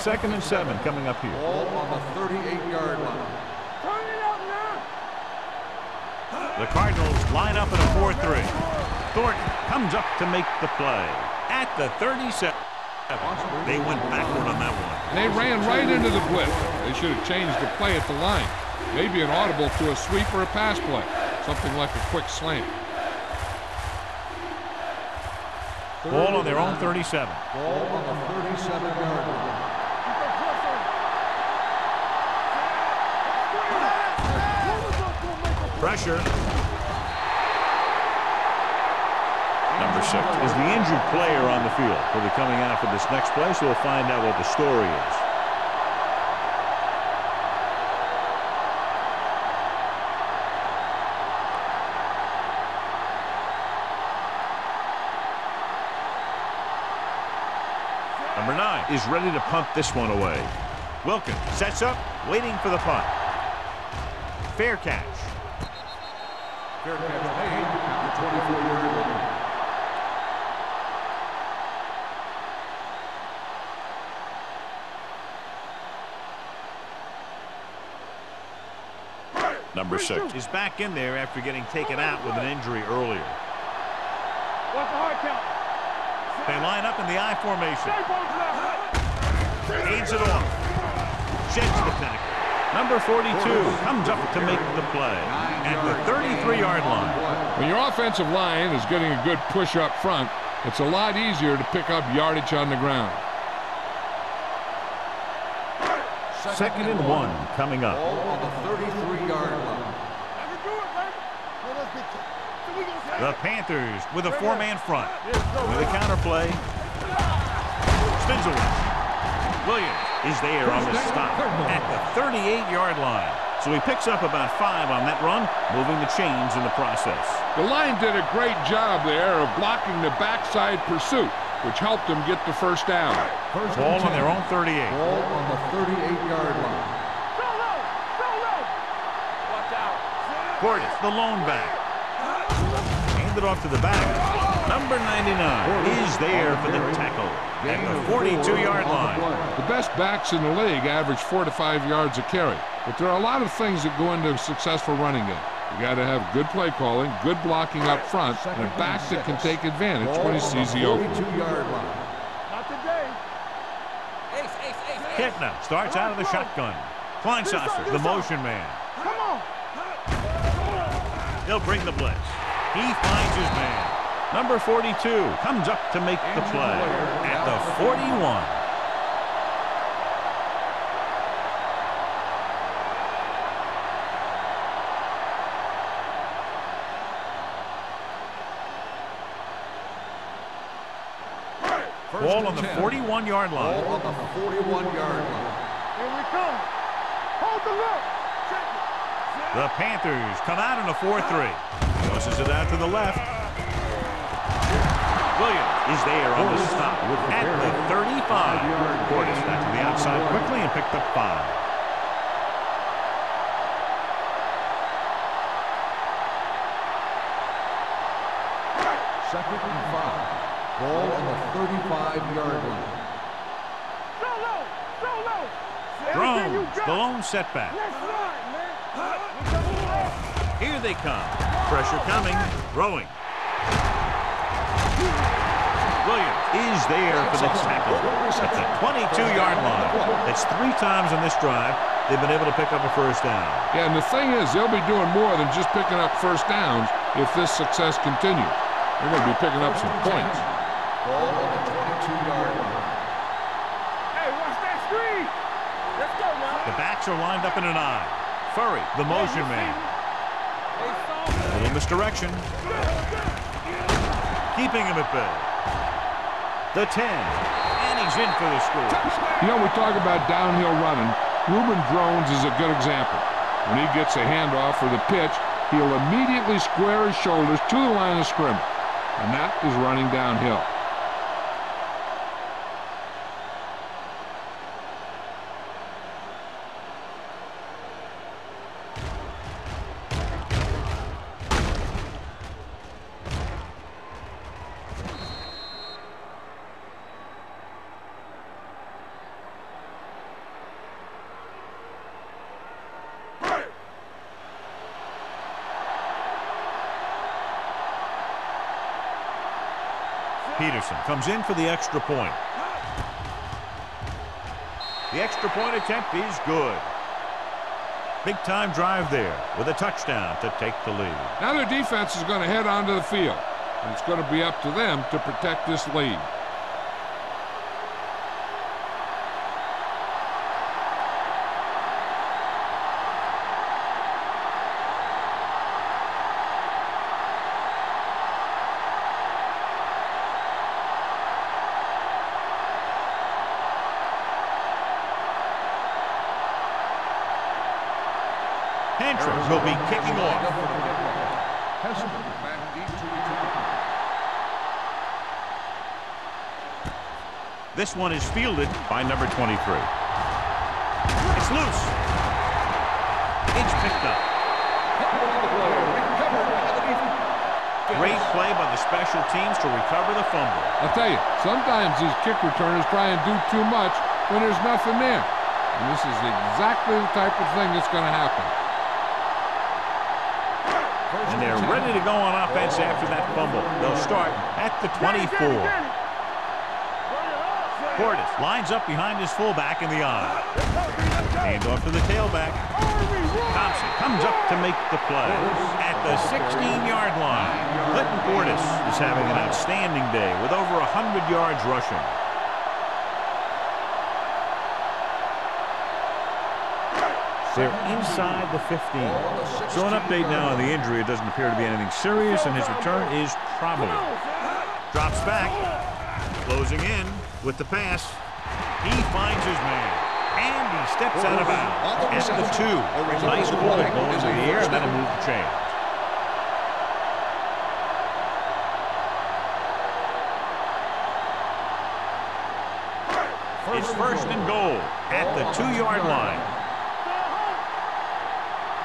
A: Second and seven coming up here.
D: Ball on the 38-yard line.
E: Turn it out now.
A: The Cardinals line up in a 4-3. Thornton comes up to make the play at the 37. They went backward on that one.
C: They ran right into the blitz. They should have changed the play at the line. Maybe an audible to a sweep or a pass play. Something like a quick slant.
A: Ball on their own 37.
D: Ball on the 37-yard line.
E: Keep that press on. What was up gonna make a
A: Pressure. Is the injured player on the field. He'll be coming out for this next play, so we'll find out what the story is. Number nine is ready to punt this one away. Wilkins sets up, waiting for the punt. Fair catch.
B: Fair catch made at the
A: Number six is back in there after getting taken out with an injury earlier.
E: What's the hard count?
A: They line up in the I formation.
E: Stay bones left.
A: Aids it off. Sheds the pinnacle. Number 42 comes up to make the play at the 33-yard line.
C: When your offensive line is getting a good push up front, it's a lot easier to pick up yardage on the ground.
A: Second and one coming up.
B: Ball on the 33-yard line.
E: I can do it, baby. Well, let's get so we gonna say
A: The Panthers with a four-man front. With a counter play. Spins away. Williams is there on the stop at the 38-yard line. So he picks up about five on that run, moving the chains in the process.
C: The line did a great job there of blocking the backside pursuit, which helped them get the first down.
B: First
A: Ball on their own 38.
B: Ball on the 38-yard line.
E: Go low. Go low. Watch out.
A: Portis, the lone back. Hand it off to the back. Number 99 is there for the tackle at the 42-yard line.
C: The best backs in the league average four to five yards a carry. But there are a lot of things that go into a successful running game. You got to have good play calling, good blocking up front, and a back that can take advantage when he sees
B: the
C: the opening.
B: 42-yard line.
E: Not today.
A: Kitna starts out of the shotgun. Kleinsasser, the motion man.
E: Come on.
A: They'll bring the blitz. He finds his man. Number 42 comes up to make the play at the 41. Ball on the 41-yard
B: Ball
A: line.
B: on the 41-yard line.
E: Here we come. Hold the look.
A: The Panthers come out in a 4-3. Tosses it out to the left. Williams is there on the stop at the 35. Portis back to the outside quickly and picked up five.
B: Second and five. Ball on the 35-yard line.
E: Go low. Go low. Everything Droughns,
A: the lone setback.
E: Let's run, man. We double left.
A: Here they come. Pressure coming. Throwing. Williams is there for the tackle at the 22-yard line. That's three times on this drive they've been able to pick up a first down.
C: Yeah, and the thing is, they'll be doing more than just picking up first downs if this success continues. They're going to be picking up some points.
B: Ball on the 22-yard line.
E: Hey, watch that screen. Let's go now.
A: The backs are lined up in an eye. Furry, the motion man. Misdirection. Keeping him at bay. The 10. And he's in for the score.
C: You know, we talk about downhill running. Reuben Droughns is a good example. When he gets a handoff for the pitch, he'll immediately square his shoulders to the line of scrimmage. And that is running downhill.
A: Peterson comes in for the extra point. The extra point attempt is good. Big time drive there with a touchdown to take the lead.
C: Now their defense is going to head onto the field. And it's going to be up to them to protect this lead.
A: Hentrich will be kicking off.
B: Hesselman back deep to return.
A: This one is fielded by number 23. It's loose. It's picked up. Great play by the special teams to recover the fumble.
C: I'll tell you, sometimes these kick returners try and do too much when there's nothing there. And this is exactly the type of thing that's going to happen.
A: And they're ready to go on offense after that fumble. They'll start at the 24. Portis lines up behind his fullback in the eye. Hand off to the tailback. Thompson comes up to make the play at the 16-yard line. Clinton Portis is having an outstanding day with over 100 yards rushing. They're inside the 15. So an update now on the injury. It doesn't appear to be anything serious, and his return is probable. Drops back. Closing in with the pass. He finds his man. And he steps out of bounds at the two. Nice ball going to the air, and that'll move the chain. It's first and goal at the two-yard line.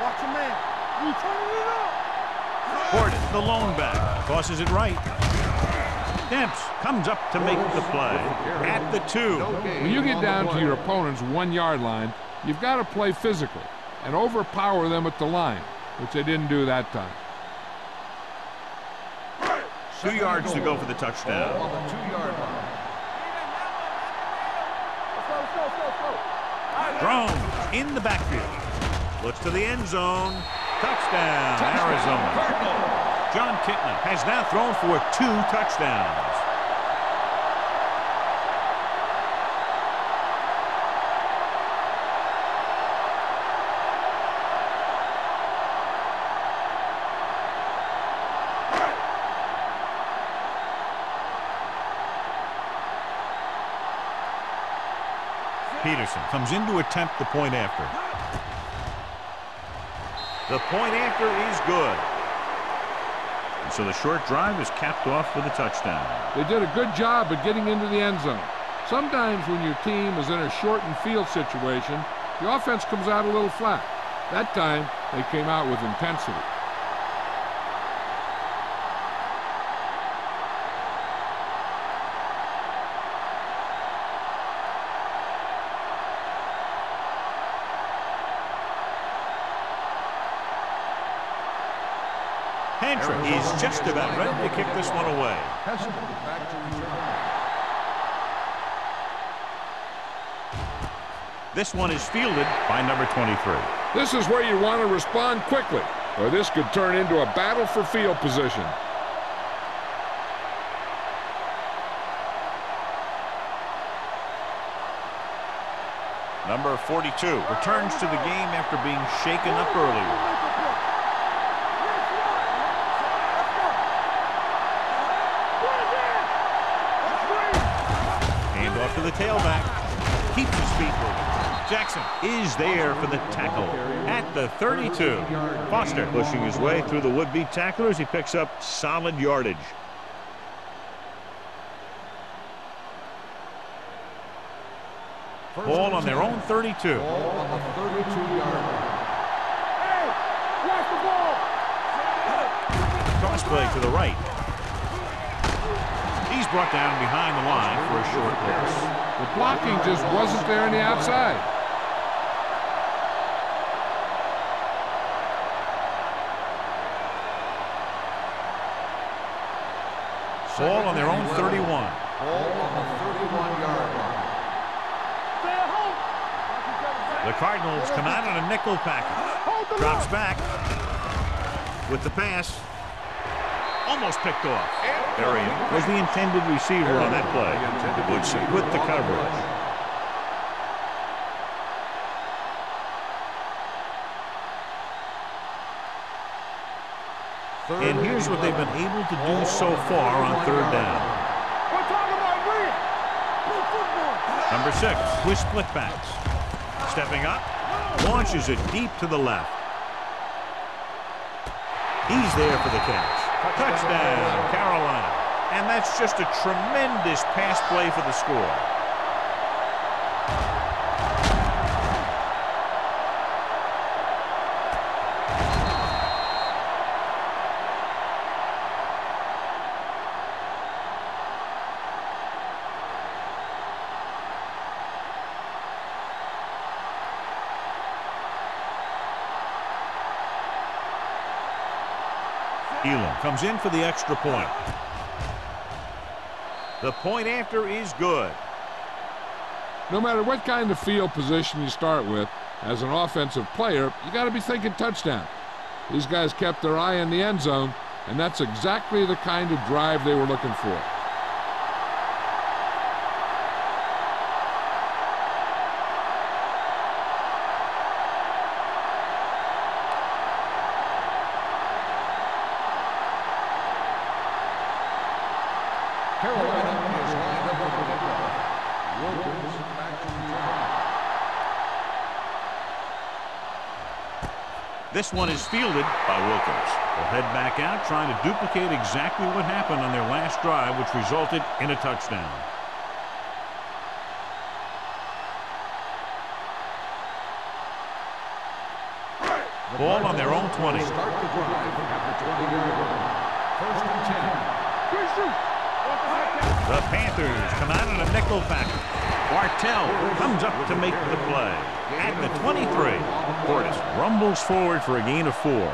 E: Watch your man. You turning it up.
A: Portis, the lone back, tosses it right. Demps comes up to make the play at the two.
C: When you get down to your opponent's one-yard line, you've got to play physical and overpower them at the line, which they didn't do that time.
A: Two yards to go for the touchdown.
B: On the two-yard line.
A: Drone in the backfield. Looks to the end zone. Touchdown, Arizona. Jon Kitna has now thrown for two touchdowns. Peterson comes in to attempt the point after. The point after is good. So the short drive is capped off with a touchdown.
C: They did a good job of getting into the end zone. Sometimes when your team is in a shortened field situation, the offense comes out a little flat. That time, they came out with intensity.
A: Hentrich is just about ready to kick this one away.
B: Hesselman back to return.
A: This one is fielded by number 23.
C: This is where you want to respond quickly, or this could turn into a battle for field position.
A: Number 42 returns to the game after being shaken up earlier. Jackson is there for the tackle at the 32. Foster pushing his way through the would-be tacklers. He picks up solid yardage.
B: First
A: Ball on their own 32.
B: Ball on the 32-yard line.
E: Hey, watch the ball.
A: Crossplay to the right. He's brought down behind the line for a short pass.
C: The blocking just wasn't there on the outside.
A: Ball on their own 31.
B: The 31-yard line.
E: Stay.
A: The Cardinals come out on a nickel package. Drops back with the pass. Almost picked off. Berrian was the intended receiver on that play. Woods with the coverage. And here's what they've been able to do so far on third down. six with split backs. Stepping up, launches it deep to the left. He's there for the catch. Touchdown, Carolina. And that's just a tremendous pass play for the score. Comes in for the extra point. The point after is good.
C: No matter what kind of field position you start with, as an offensive player, you got to be thinking touchdown. These guys kept their eye on the end zone, and that's exactly the kind of drive they were looking for.
B: Carolina is lined up for the kickoff. Wilkins back to return.
A: This one is fielded by Wilkins. They'll head back out trying to duplicate exactly what happened on their last drive, which resulted in a touchdown. Ball on their own 20.
B: Start the drive at the 20-yard. First and 10.
A: The Panthers come out in a nickel package. Bartell comes up to make the play. At the 23, Portis rumbles forward for a gain of four.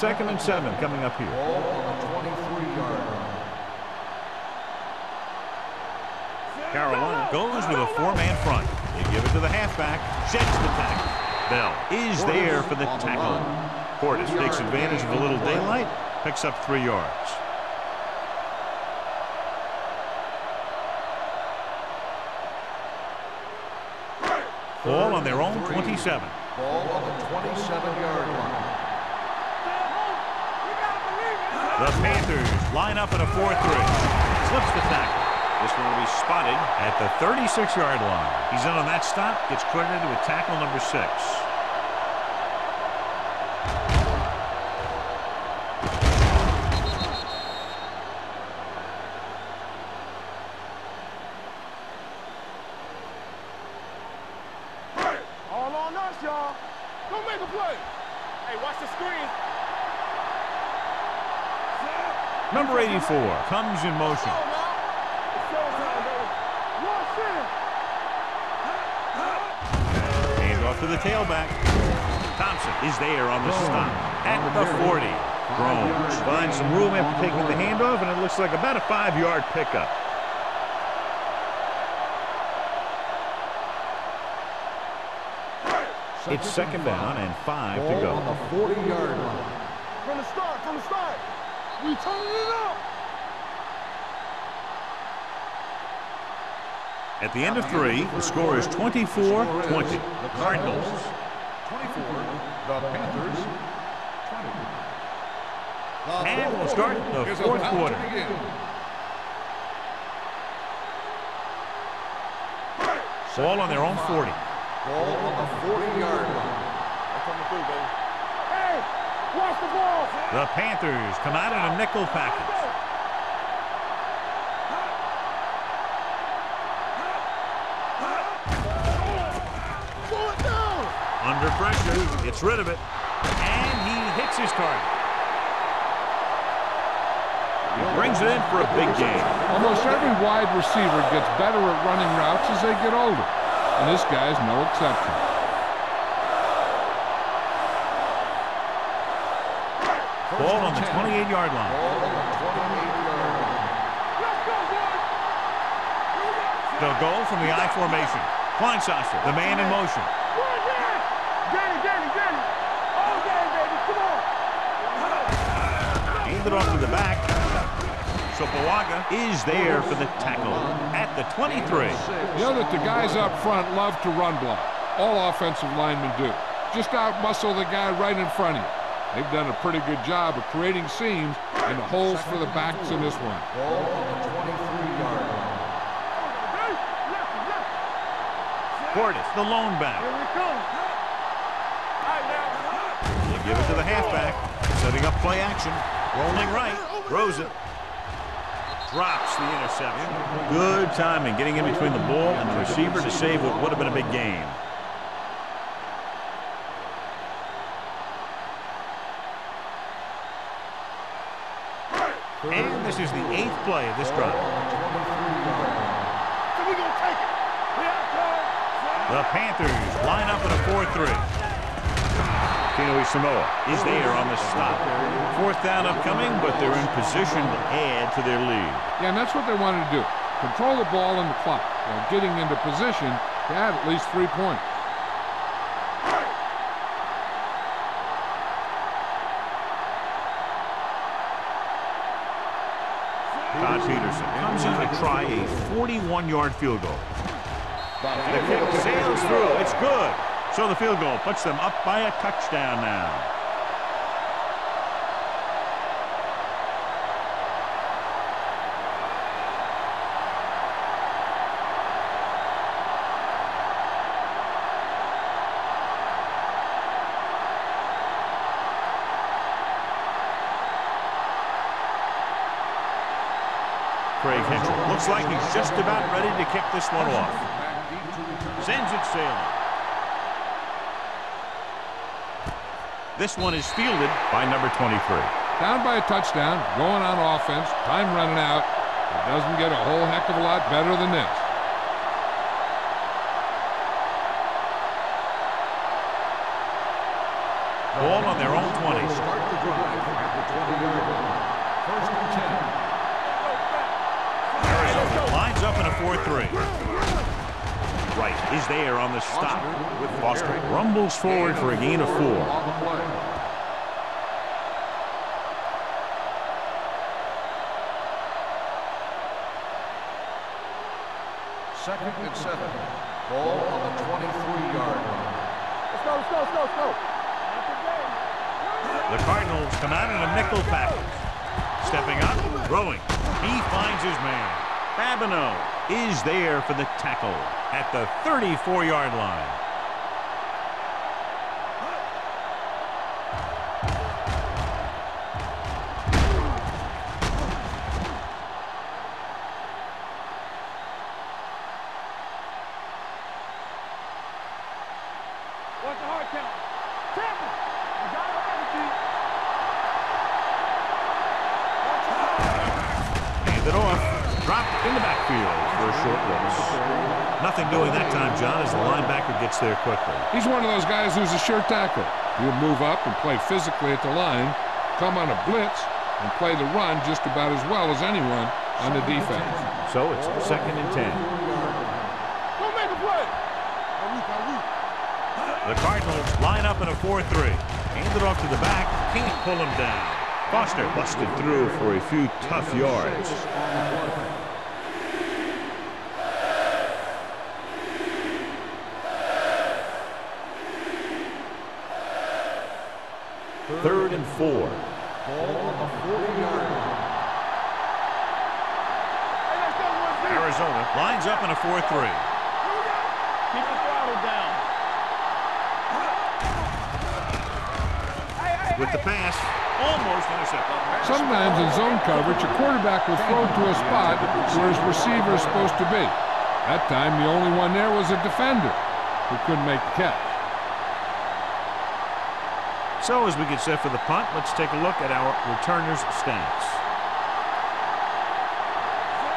A: Second and seven coming up here.
B: Ball on the 23-yard.
A: Carolina goes with a four-man front. They give it to the halfback. Sheds the tackle. Bell is there for the tackle. Portis takes advantage of a little daylight. Picks up three yards. Ball on their own 27.
B: Ball on the 27-yard line.
A: The Panthers line up in a 4-3. Slips the tackle. This one will be spotted at the 36-yard line. He's in on that stop. Gets credited with tackle number six.
E: All on us, y'all. Don't make a play. Hey, watch the screen.
A: Number 84 comes in motion.
E: Go now. It's showtime, baby. Watch it.
A: Hand off to the tailback. Thompson is there on the stop at the 40. Droughns finds some room after taking the handoff, and it looks like about a five-yard pickup. It's second down and five to go.
B: on the 40-yard line.
E: From the start, from the start. We turning it up.
A: At the end of three, the score is 24-20. The Cardinals
B: 24. The Panthers 20.
A: And we'll start the fourth quarter. Ball on their own 40.
B: Ball on the 40-yard line.
E: They're coming through, baby. Hey, watch the ball.
A: The Panthers come out in a nickel package. Under pressure, gets rid of it, and he hits his target. He brings it in for a big game.
C: Almost every wide receiver gets better at running routes as they get older, and this guy's no exception.
A: Ball on the 28-yard line.
B: The 28-yard line.
E: Let's go, boys.
A: They'll go from the I formation. Kleinsasser, the man in motion.
E: On.
A: Handed off to the back. So Bawaga is there for the tackle at the 23.
C: You know that the guys up front love to run block. All offensive linemen do. Just out-muscle the guy right in front of you. They've done a pretty good job of creating seams and holes for the backs in this one.
B: Ball on the 23-yard line.
E: Hey, left, left.
A: Portis, the lone back.
E: Here we come. All right, now.
A: They give it to the halfback. Setting up play action. Rolling right. Throws it. Drops the interception. Good timing getting in between the ball and the receiver to save what would have been a big game. And this is the play of this drive.
E: So we gonna take it. We out
A: The Panthers line up in a 4-3. Kino Samoa is there on the stop. Fourth down upcoming, but they're in position to add to their lead.
C: Yeah, and that's what they wanted to do. Control the ball and the clock while getting into position to add at least three points.
A: Todd Peterson comes in to try a 41-yard field goal. The kick sails through. It's good. So the field goal puts them up by a touchdown now. Craig Hentrich looks like he's just about ready to kick this one off. Sends it sailing. This one is fielded by number 23.
C: Down by a touchdown, going on offense, time running out. It doesn't get a whole heck of a lot better than this.
A: Ball on their own 20.
B: Start the drive at the 20-yard line. First and 10.
A: Arizona lines up in a 4-3. Wright is there on the stop. With Foster rumbles forward for a gain of four.
B: On the play. Second and seven. Ball on the 23-yard line.
F: Let's go, let's go, let's go, let's go.
A: The Cardinals come out in a nickel package. Stepping up, throwing. He finds his man. Babineau is there for the tackle at the 34-yard line.
E: Watch the hard count. You got it already, G. Watch the hard
A: Hand it off. Dropped in the backfield for a short loss. Nothing doing that time, John, as the linebacker gets there quickly.
C: He's one of those guys who's a sure tackle. He'll move up and play physically at the line, come on a blitz, and play the run just about as well as anyone on the defense.
A: So it's second and 10.
E: Go make a play.
A: The Cardinals line up in a 4-3. Hand it off to the back. Can't pull him down. Foster busted through for a few tough yards. Third and four.
B: Ball on the 40-yard line.
E: Hey, let's go, one, two.
A: Arizona lines up in a 4-3.
E: Keep the throttle down.
A: With the pass, almost intercepted.
C: Sometimes in zone coverage, a quarterback will throw to a spot where his receiver is supposed to be. That time, the only one there was a defender who couldn't make the catch.
A: So as we get set for the punt, let's take a look at our returners' stats.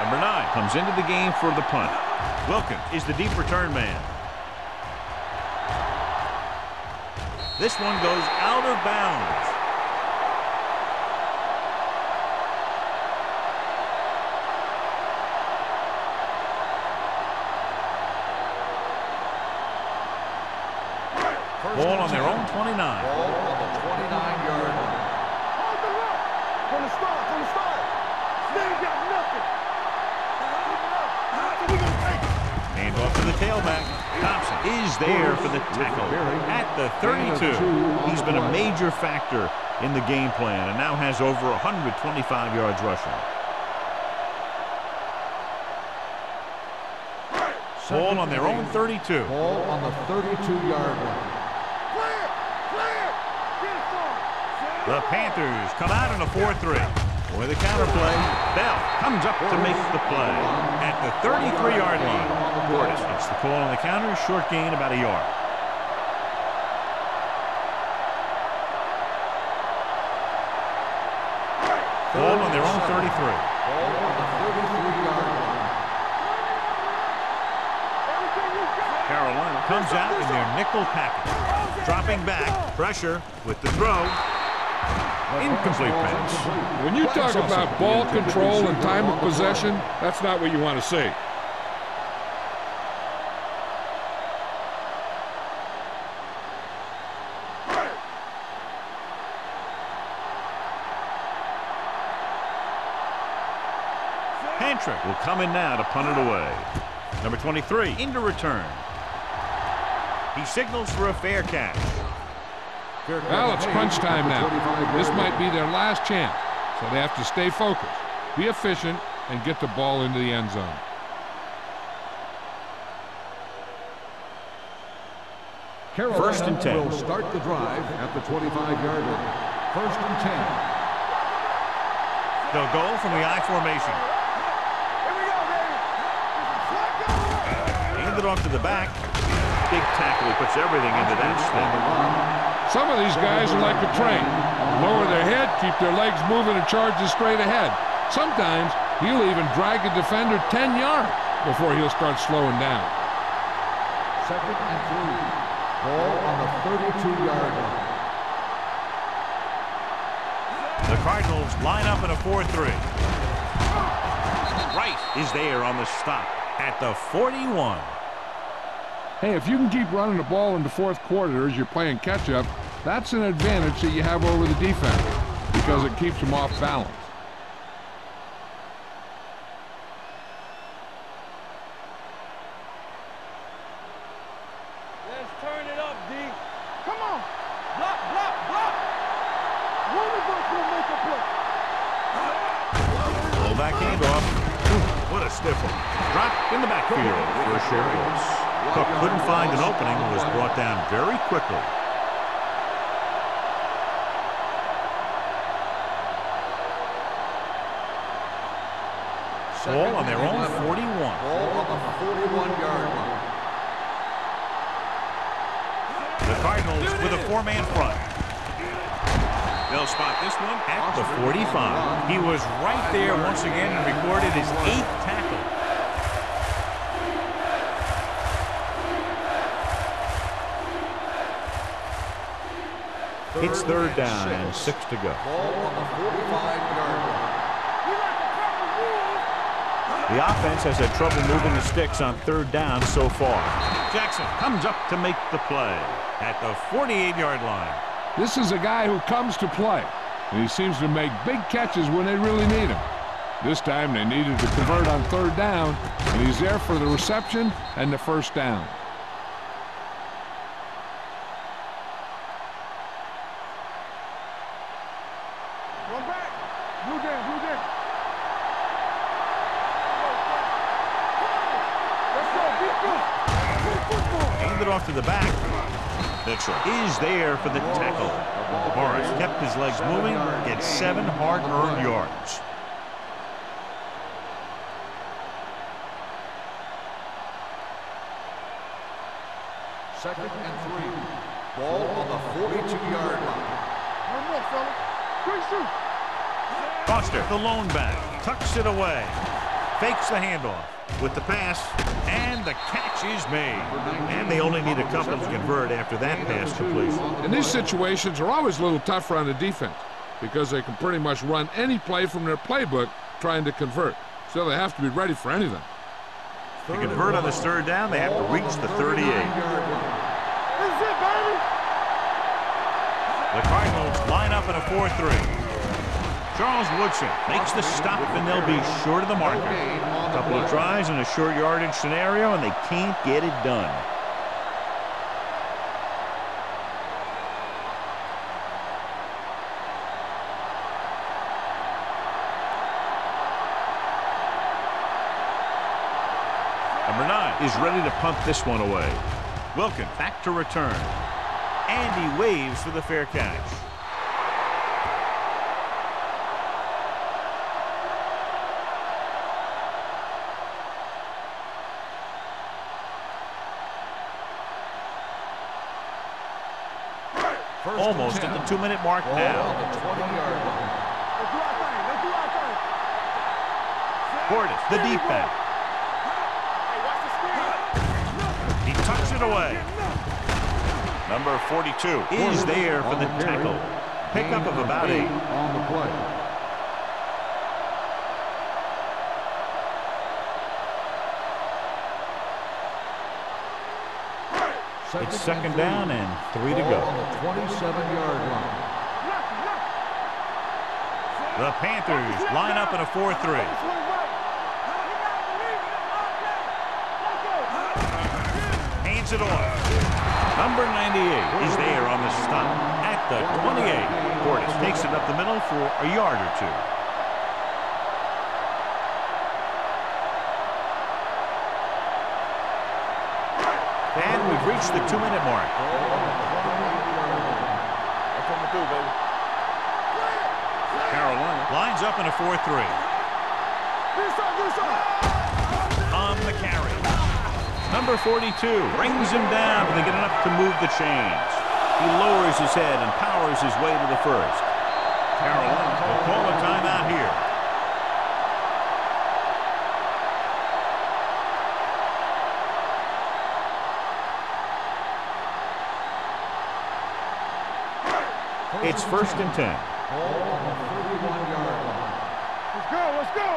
A: Number nine comes into the game for the punt. Wilkin is the deep return man. This one goes out of bounds. Ball on their own 29. There for the tackle at the 32. He's been a major factor in the game plan and now has over 125 yards rushing. Ball on their own 32.
B: Ball on the 32-yard line.
E: Clear! Clear! Get it, son!
A: The Panthers come out in a 4-3. With a counterplay, Bell comes up to make the play at the 33-yard line. Portis gets the call on the counter, short gain about a yard. Ball on their own 33.
B: On 33-yard line.
E: Everything you got!
A: Carolina comes out in their nickel package. Dropping back, pressure with the throw. Incomplete pass.
C: When you talk about ball control and time of possession, that's not what you want to see.
A: Hentrich will come in now to punt it away. Number 23 into return. He signals for a fair catch.
C: Well, it's crunch time now. This might be their last chance, so they have to stay focused, be efficient, and get the ball into the end zone.
B: Carolina
A: First and 10.
B: will start the drive at the 25-yard line. First and 10.
A: They'll go from the I formation. It off to the back. Big tackle. He puts everything into that snap.
C: Some of these guys are like a train. Lower their head, keep their legs moving, and charges straight ahead. Sometimes he'll even drag a defender 10 yards before he'll start slowing down.
B: Second and three. Ball on the 32-yard line.
A: The Cardinals line up in a 4-3. Wright is there on the stop at the 41.
C: Hey, if you can keep running the ball in the fourth quarter as you're playing catch-up, that's an advantage that you have over the defense because it keeps them off balance.
E: Let's turn it up, D. Come on! Block, block, block! One of us will make a play.
A: Full back handoff. Ooh, What a stiff one. Drop in the backfield for a share loss. Cook couldn't find an opening and was brought down very quickly. Ball on their own 41.
B: Ball on the 41-yard line.
A: The Cardinals with a four-man front. They'll spot this one at the 45. He was right there once again and recorded his eighth tackle. It's third down and six to go.
B: Ball on the 45-yard line.
E: We like to proper rules.
A: The offense has had trouble moving the sticks on third down so far. Jackson comes up to make the play at the 48-yard line.
C: This is a guy who comes to play, and he seems to make big catches when they really need him. This time they needed to convert on third down, and he's there for the reception and the first down.
E: One back. Blue down, blue down. Let's go, defense. Play football.
A: Hand it off to the back. Mitchell is there for the tackle. Morris kept his legs moving, gets seven hard-earned yards.
B: Second and three. Ball on the 42-yard line.
E: One more, fella. Quick shoot.
A: Foster, the lone back, tucks it away, fakes the handoff with the pass, and the catch is made. And they only need a couple to convert after that pass completion.
C: And these situations are always a little tougher on the defense because they can pretty much run any play from their playbook trying to convert. So they have to be ready for anything.
A: To convert on this third down, they have to reach the 38.
E: This is it, baby.
A: The Cardinals line up in a 4-3. Charles Woodson makes the stop, and they'll be short of the marker. Couple of tries in a short yardage scenario, and they can't get it done. Number nine is ready to punt this one away. Wilkins back to return. And he waves for the fair catch. Almost at the two-minute mark
D: Ball
A: now.
D: on the 20-yard line.
E: Let's do our thing. Let's do our thing.
A: Portis, the deep back.
E: Hey, watch the screen.
A: He tucks it away. Number 42 is there for the tackle. Pickup of about eight.
C: on the play.
A: It's second down and three to go.
D: the 27-yard line.
A: The Panthers line up in a 4-3.
E: Swing right. You gotta believe it. Let's go.
A: Hands it off. Number 98 is there on the stop at the 28. Portis takes it up the middle for a yard or two. The two-minute mark.
E: That's what we baby.
A: Carolina lines up in a 4-3.
E: Do something, do something.
A: On the carry. Number 42 brings him down, but they get enough to move the chains. He lowers his head and powers his way to the first. Carolina will call a timeout here. It's first and 10.
D: Ball on the 31-yard line.
E: Let's go, let's go.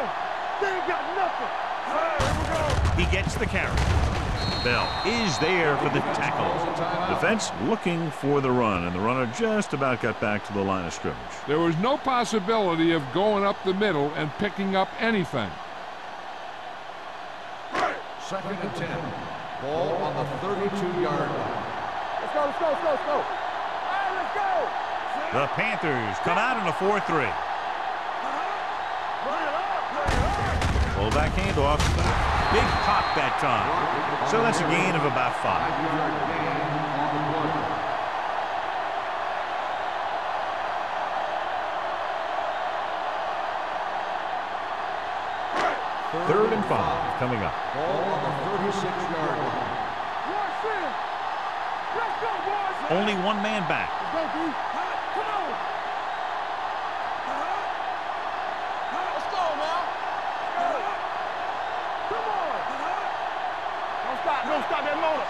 E: They ain't got nothing. Hey, here we go.
A: He gets the carry. Bell is there for the tackle. Defense looking for the run, and the runner just about got back to the line of scrimmage.
C: There was no possibility of going up the middle and picking up anything.
D: Second and 10. Ball on the 32-yard line.
E: Let's go, let's go, let's go, let's go.
A: The Panthers come out in a 4-3.
E: Run
A: back handoff. Big pop that time. So that's a gain of about five. Third and five coming up.
D: Ball on the 36-yard line.
E: Rush in. Let's go.
A: Only one man back.
E: Let's go, D. Come on. Let's go now. Come on. Don't stop. Don't stop that motor.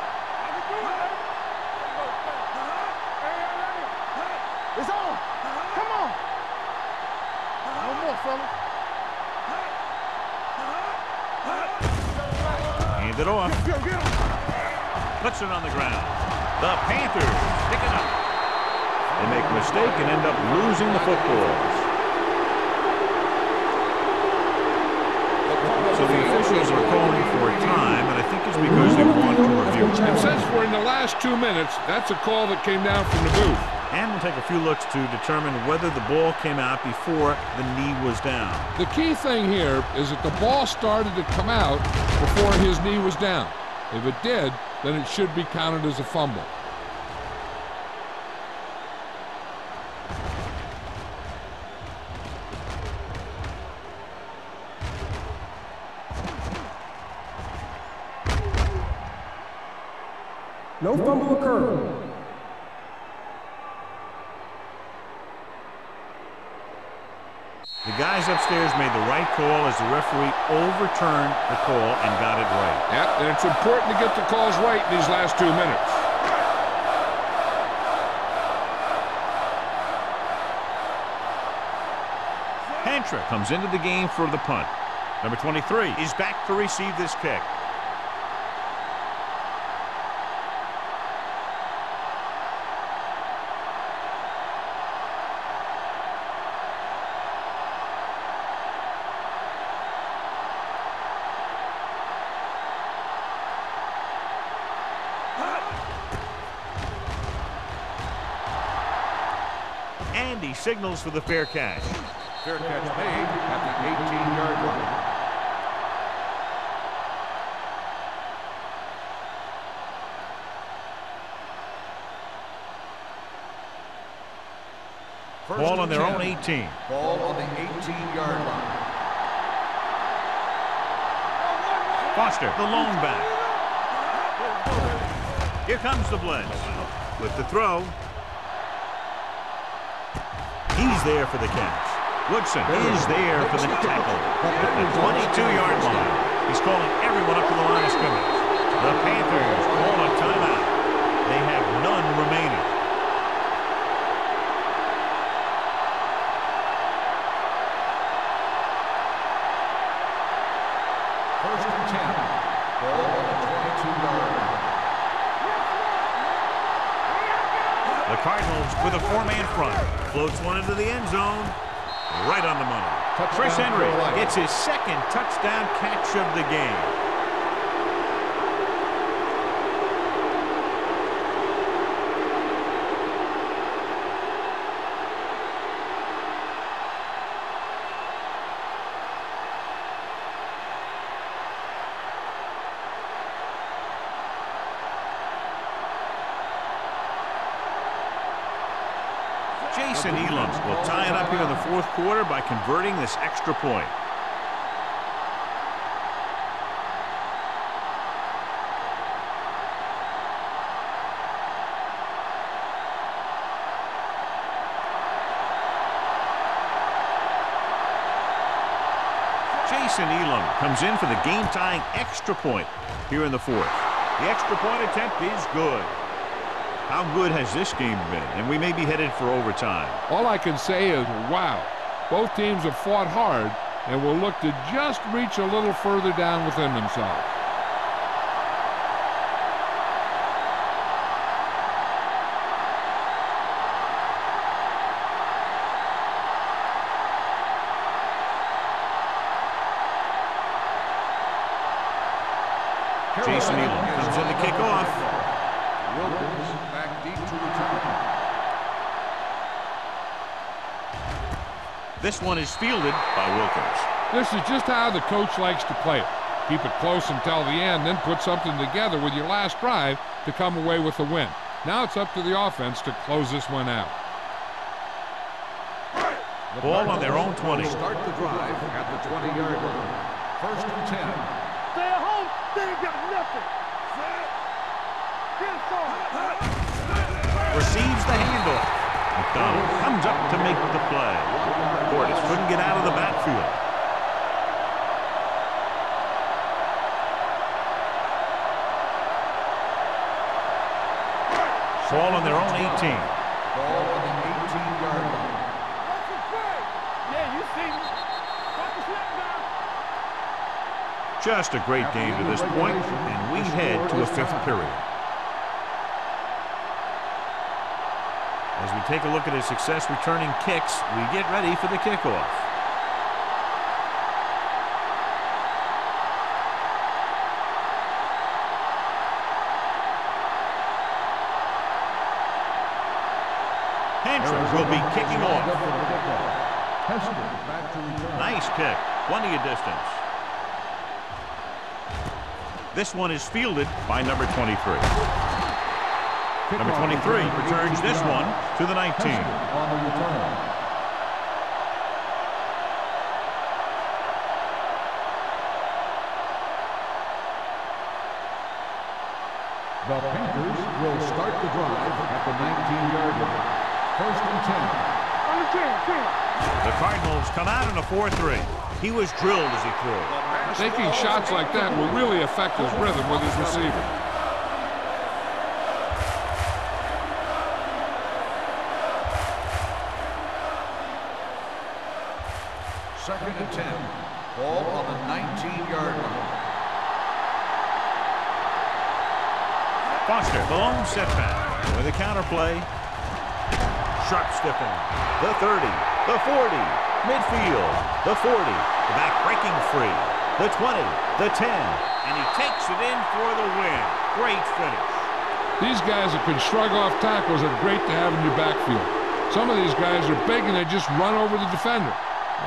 E: It's on. Come on. One more, fella.
A: Hand it off.
E: Get him, get him.
A: Puts it on the ground. The Panthers pick it up. They make a mistake and end up losing the football. So the officials are calling for a time, and I think it's because they want to review it.
C: And since we're in the last two minutes, that's a call that came down from the booth.
A: And we'll take a few looks to determine whether the ball came out before the knee was down.
C: The key thing here is that the ball started to come out before his knee was down. If it did, then it should be counted as a fumble.
F: No fumble occurred.
A: The guys upstairs made the right call the referee overturned the call and got it right.
C: Yep, and it's important to get the calls right in these last two minutes.
A: Hentrich comes into the game for the punt. Number 23 is back to receive this kick. signals for the fair catch.
D: Fair catch made at the 18-yard line. First
A: Ball on their own 18.
D: Ball on the 18-yard line.
A: Foster, the lone back. Here comes the blitz. With the throw, He's there for the catch. Woodson is there for the tackle. At the 22-yard line. He's calling everyone up to the line of scrimmage. The Panthers call a timeout. They have none remaining.
D: First and 10. Ball on the 22-yard line.
A: The Cardinals with a four-man front. Floats one into the end zone. Right on the money. Chris Henry gets his second touchdown catch of the game. Jason Elam will tie it up here in the fourth quarter by converting this extra point. Jason Elam comes in for the game-tying extra point here in the fourth. The extra point attempt is good. How good has this game been? And we may be headed for overtime.
C: All I can say is, wow. Both teams have fought hard and will look to just reach a little further down within themselves.
A: Jason Elam comes in to kick off.
D: Wilkins back deep to return.
A: This one is fielded by Wilkins.
C: This is just how the coach likes to play it. Keep it close until the end, then put something together with your last drive to come away with the win. Now it's up to the offense to close this one out.
D: The
A: Ball on their own 20.
D: will Start the drive at the 20-yard line. First and 10.
E: Stay at home. They ain't got nothing. Get.
A: Receives the handoff. McDonald comes up to make the play. Portis couldn't get out of the backfield. Ball on their own 18.
D: Ball on the 18-yard line.
E: Watch the play. Yeah, you see me. Watch the snap now.
A: Just a great game to this point, and we head to a fifth period. We take a look at his success returning kicks, we get ready for the kickoff. Hanson will be kicking off. Nice kick. Plenty of distance. This one is fielded by number 23. Number 23 returns this one to the 19.
F: The return.
D: The Panthers will start the drive at the 19-yard line. First and 10.
E: On the team, team.
A: The Cardinals come out in a 4-3. He was drilled as he threw.
C: Taking shots like that will really affect his rhythm with his receiver.
A: 40, midfield, the 40. The back breaking free. The 20, the 10. And he takes it in for the win. Great finish.
C: These guys that can shrug off tackles are great to have in your backfield. Some of these guys are big and they just run over the defender.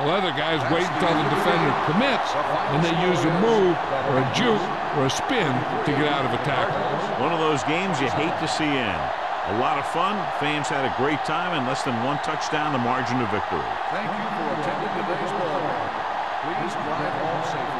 C: While other guys wait until the defender commits and they use a move or a juke or a spin to get out of a tackle.
A: One of those games you hate to see end. A lot of fun. Fans had a great time and less than one touchdown the margin of victory.
D: Thank you for attending today's ball game. Please drive home safely.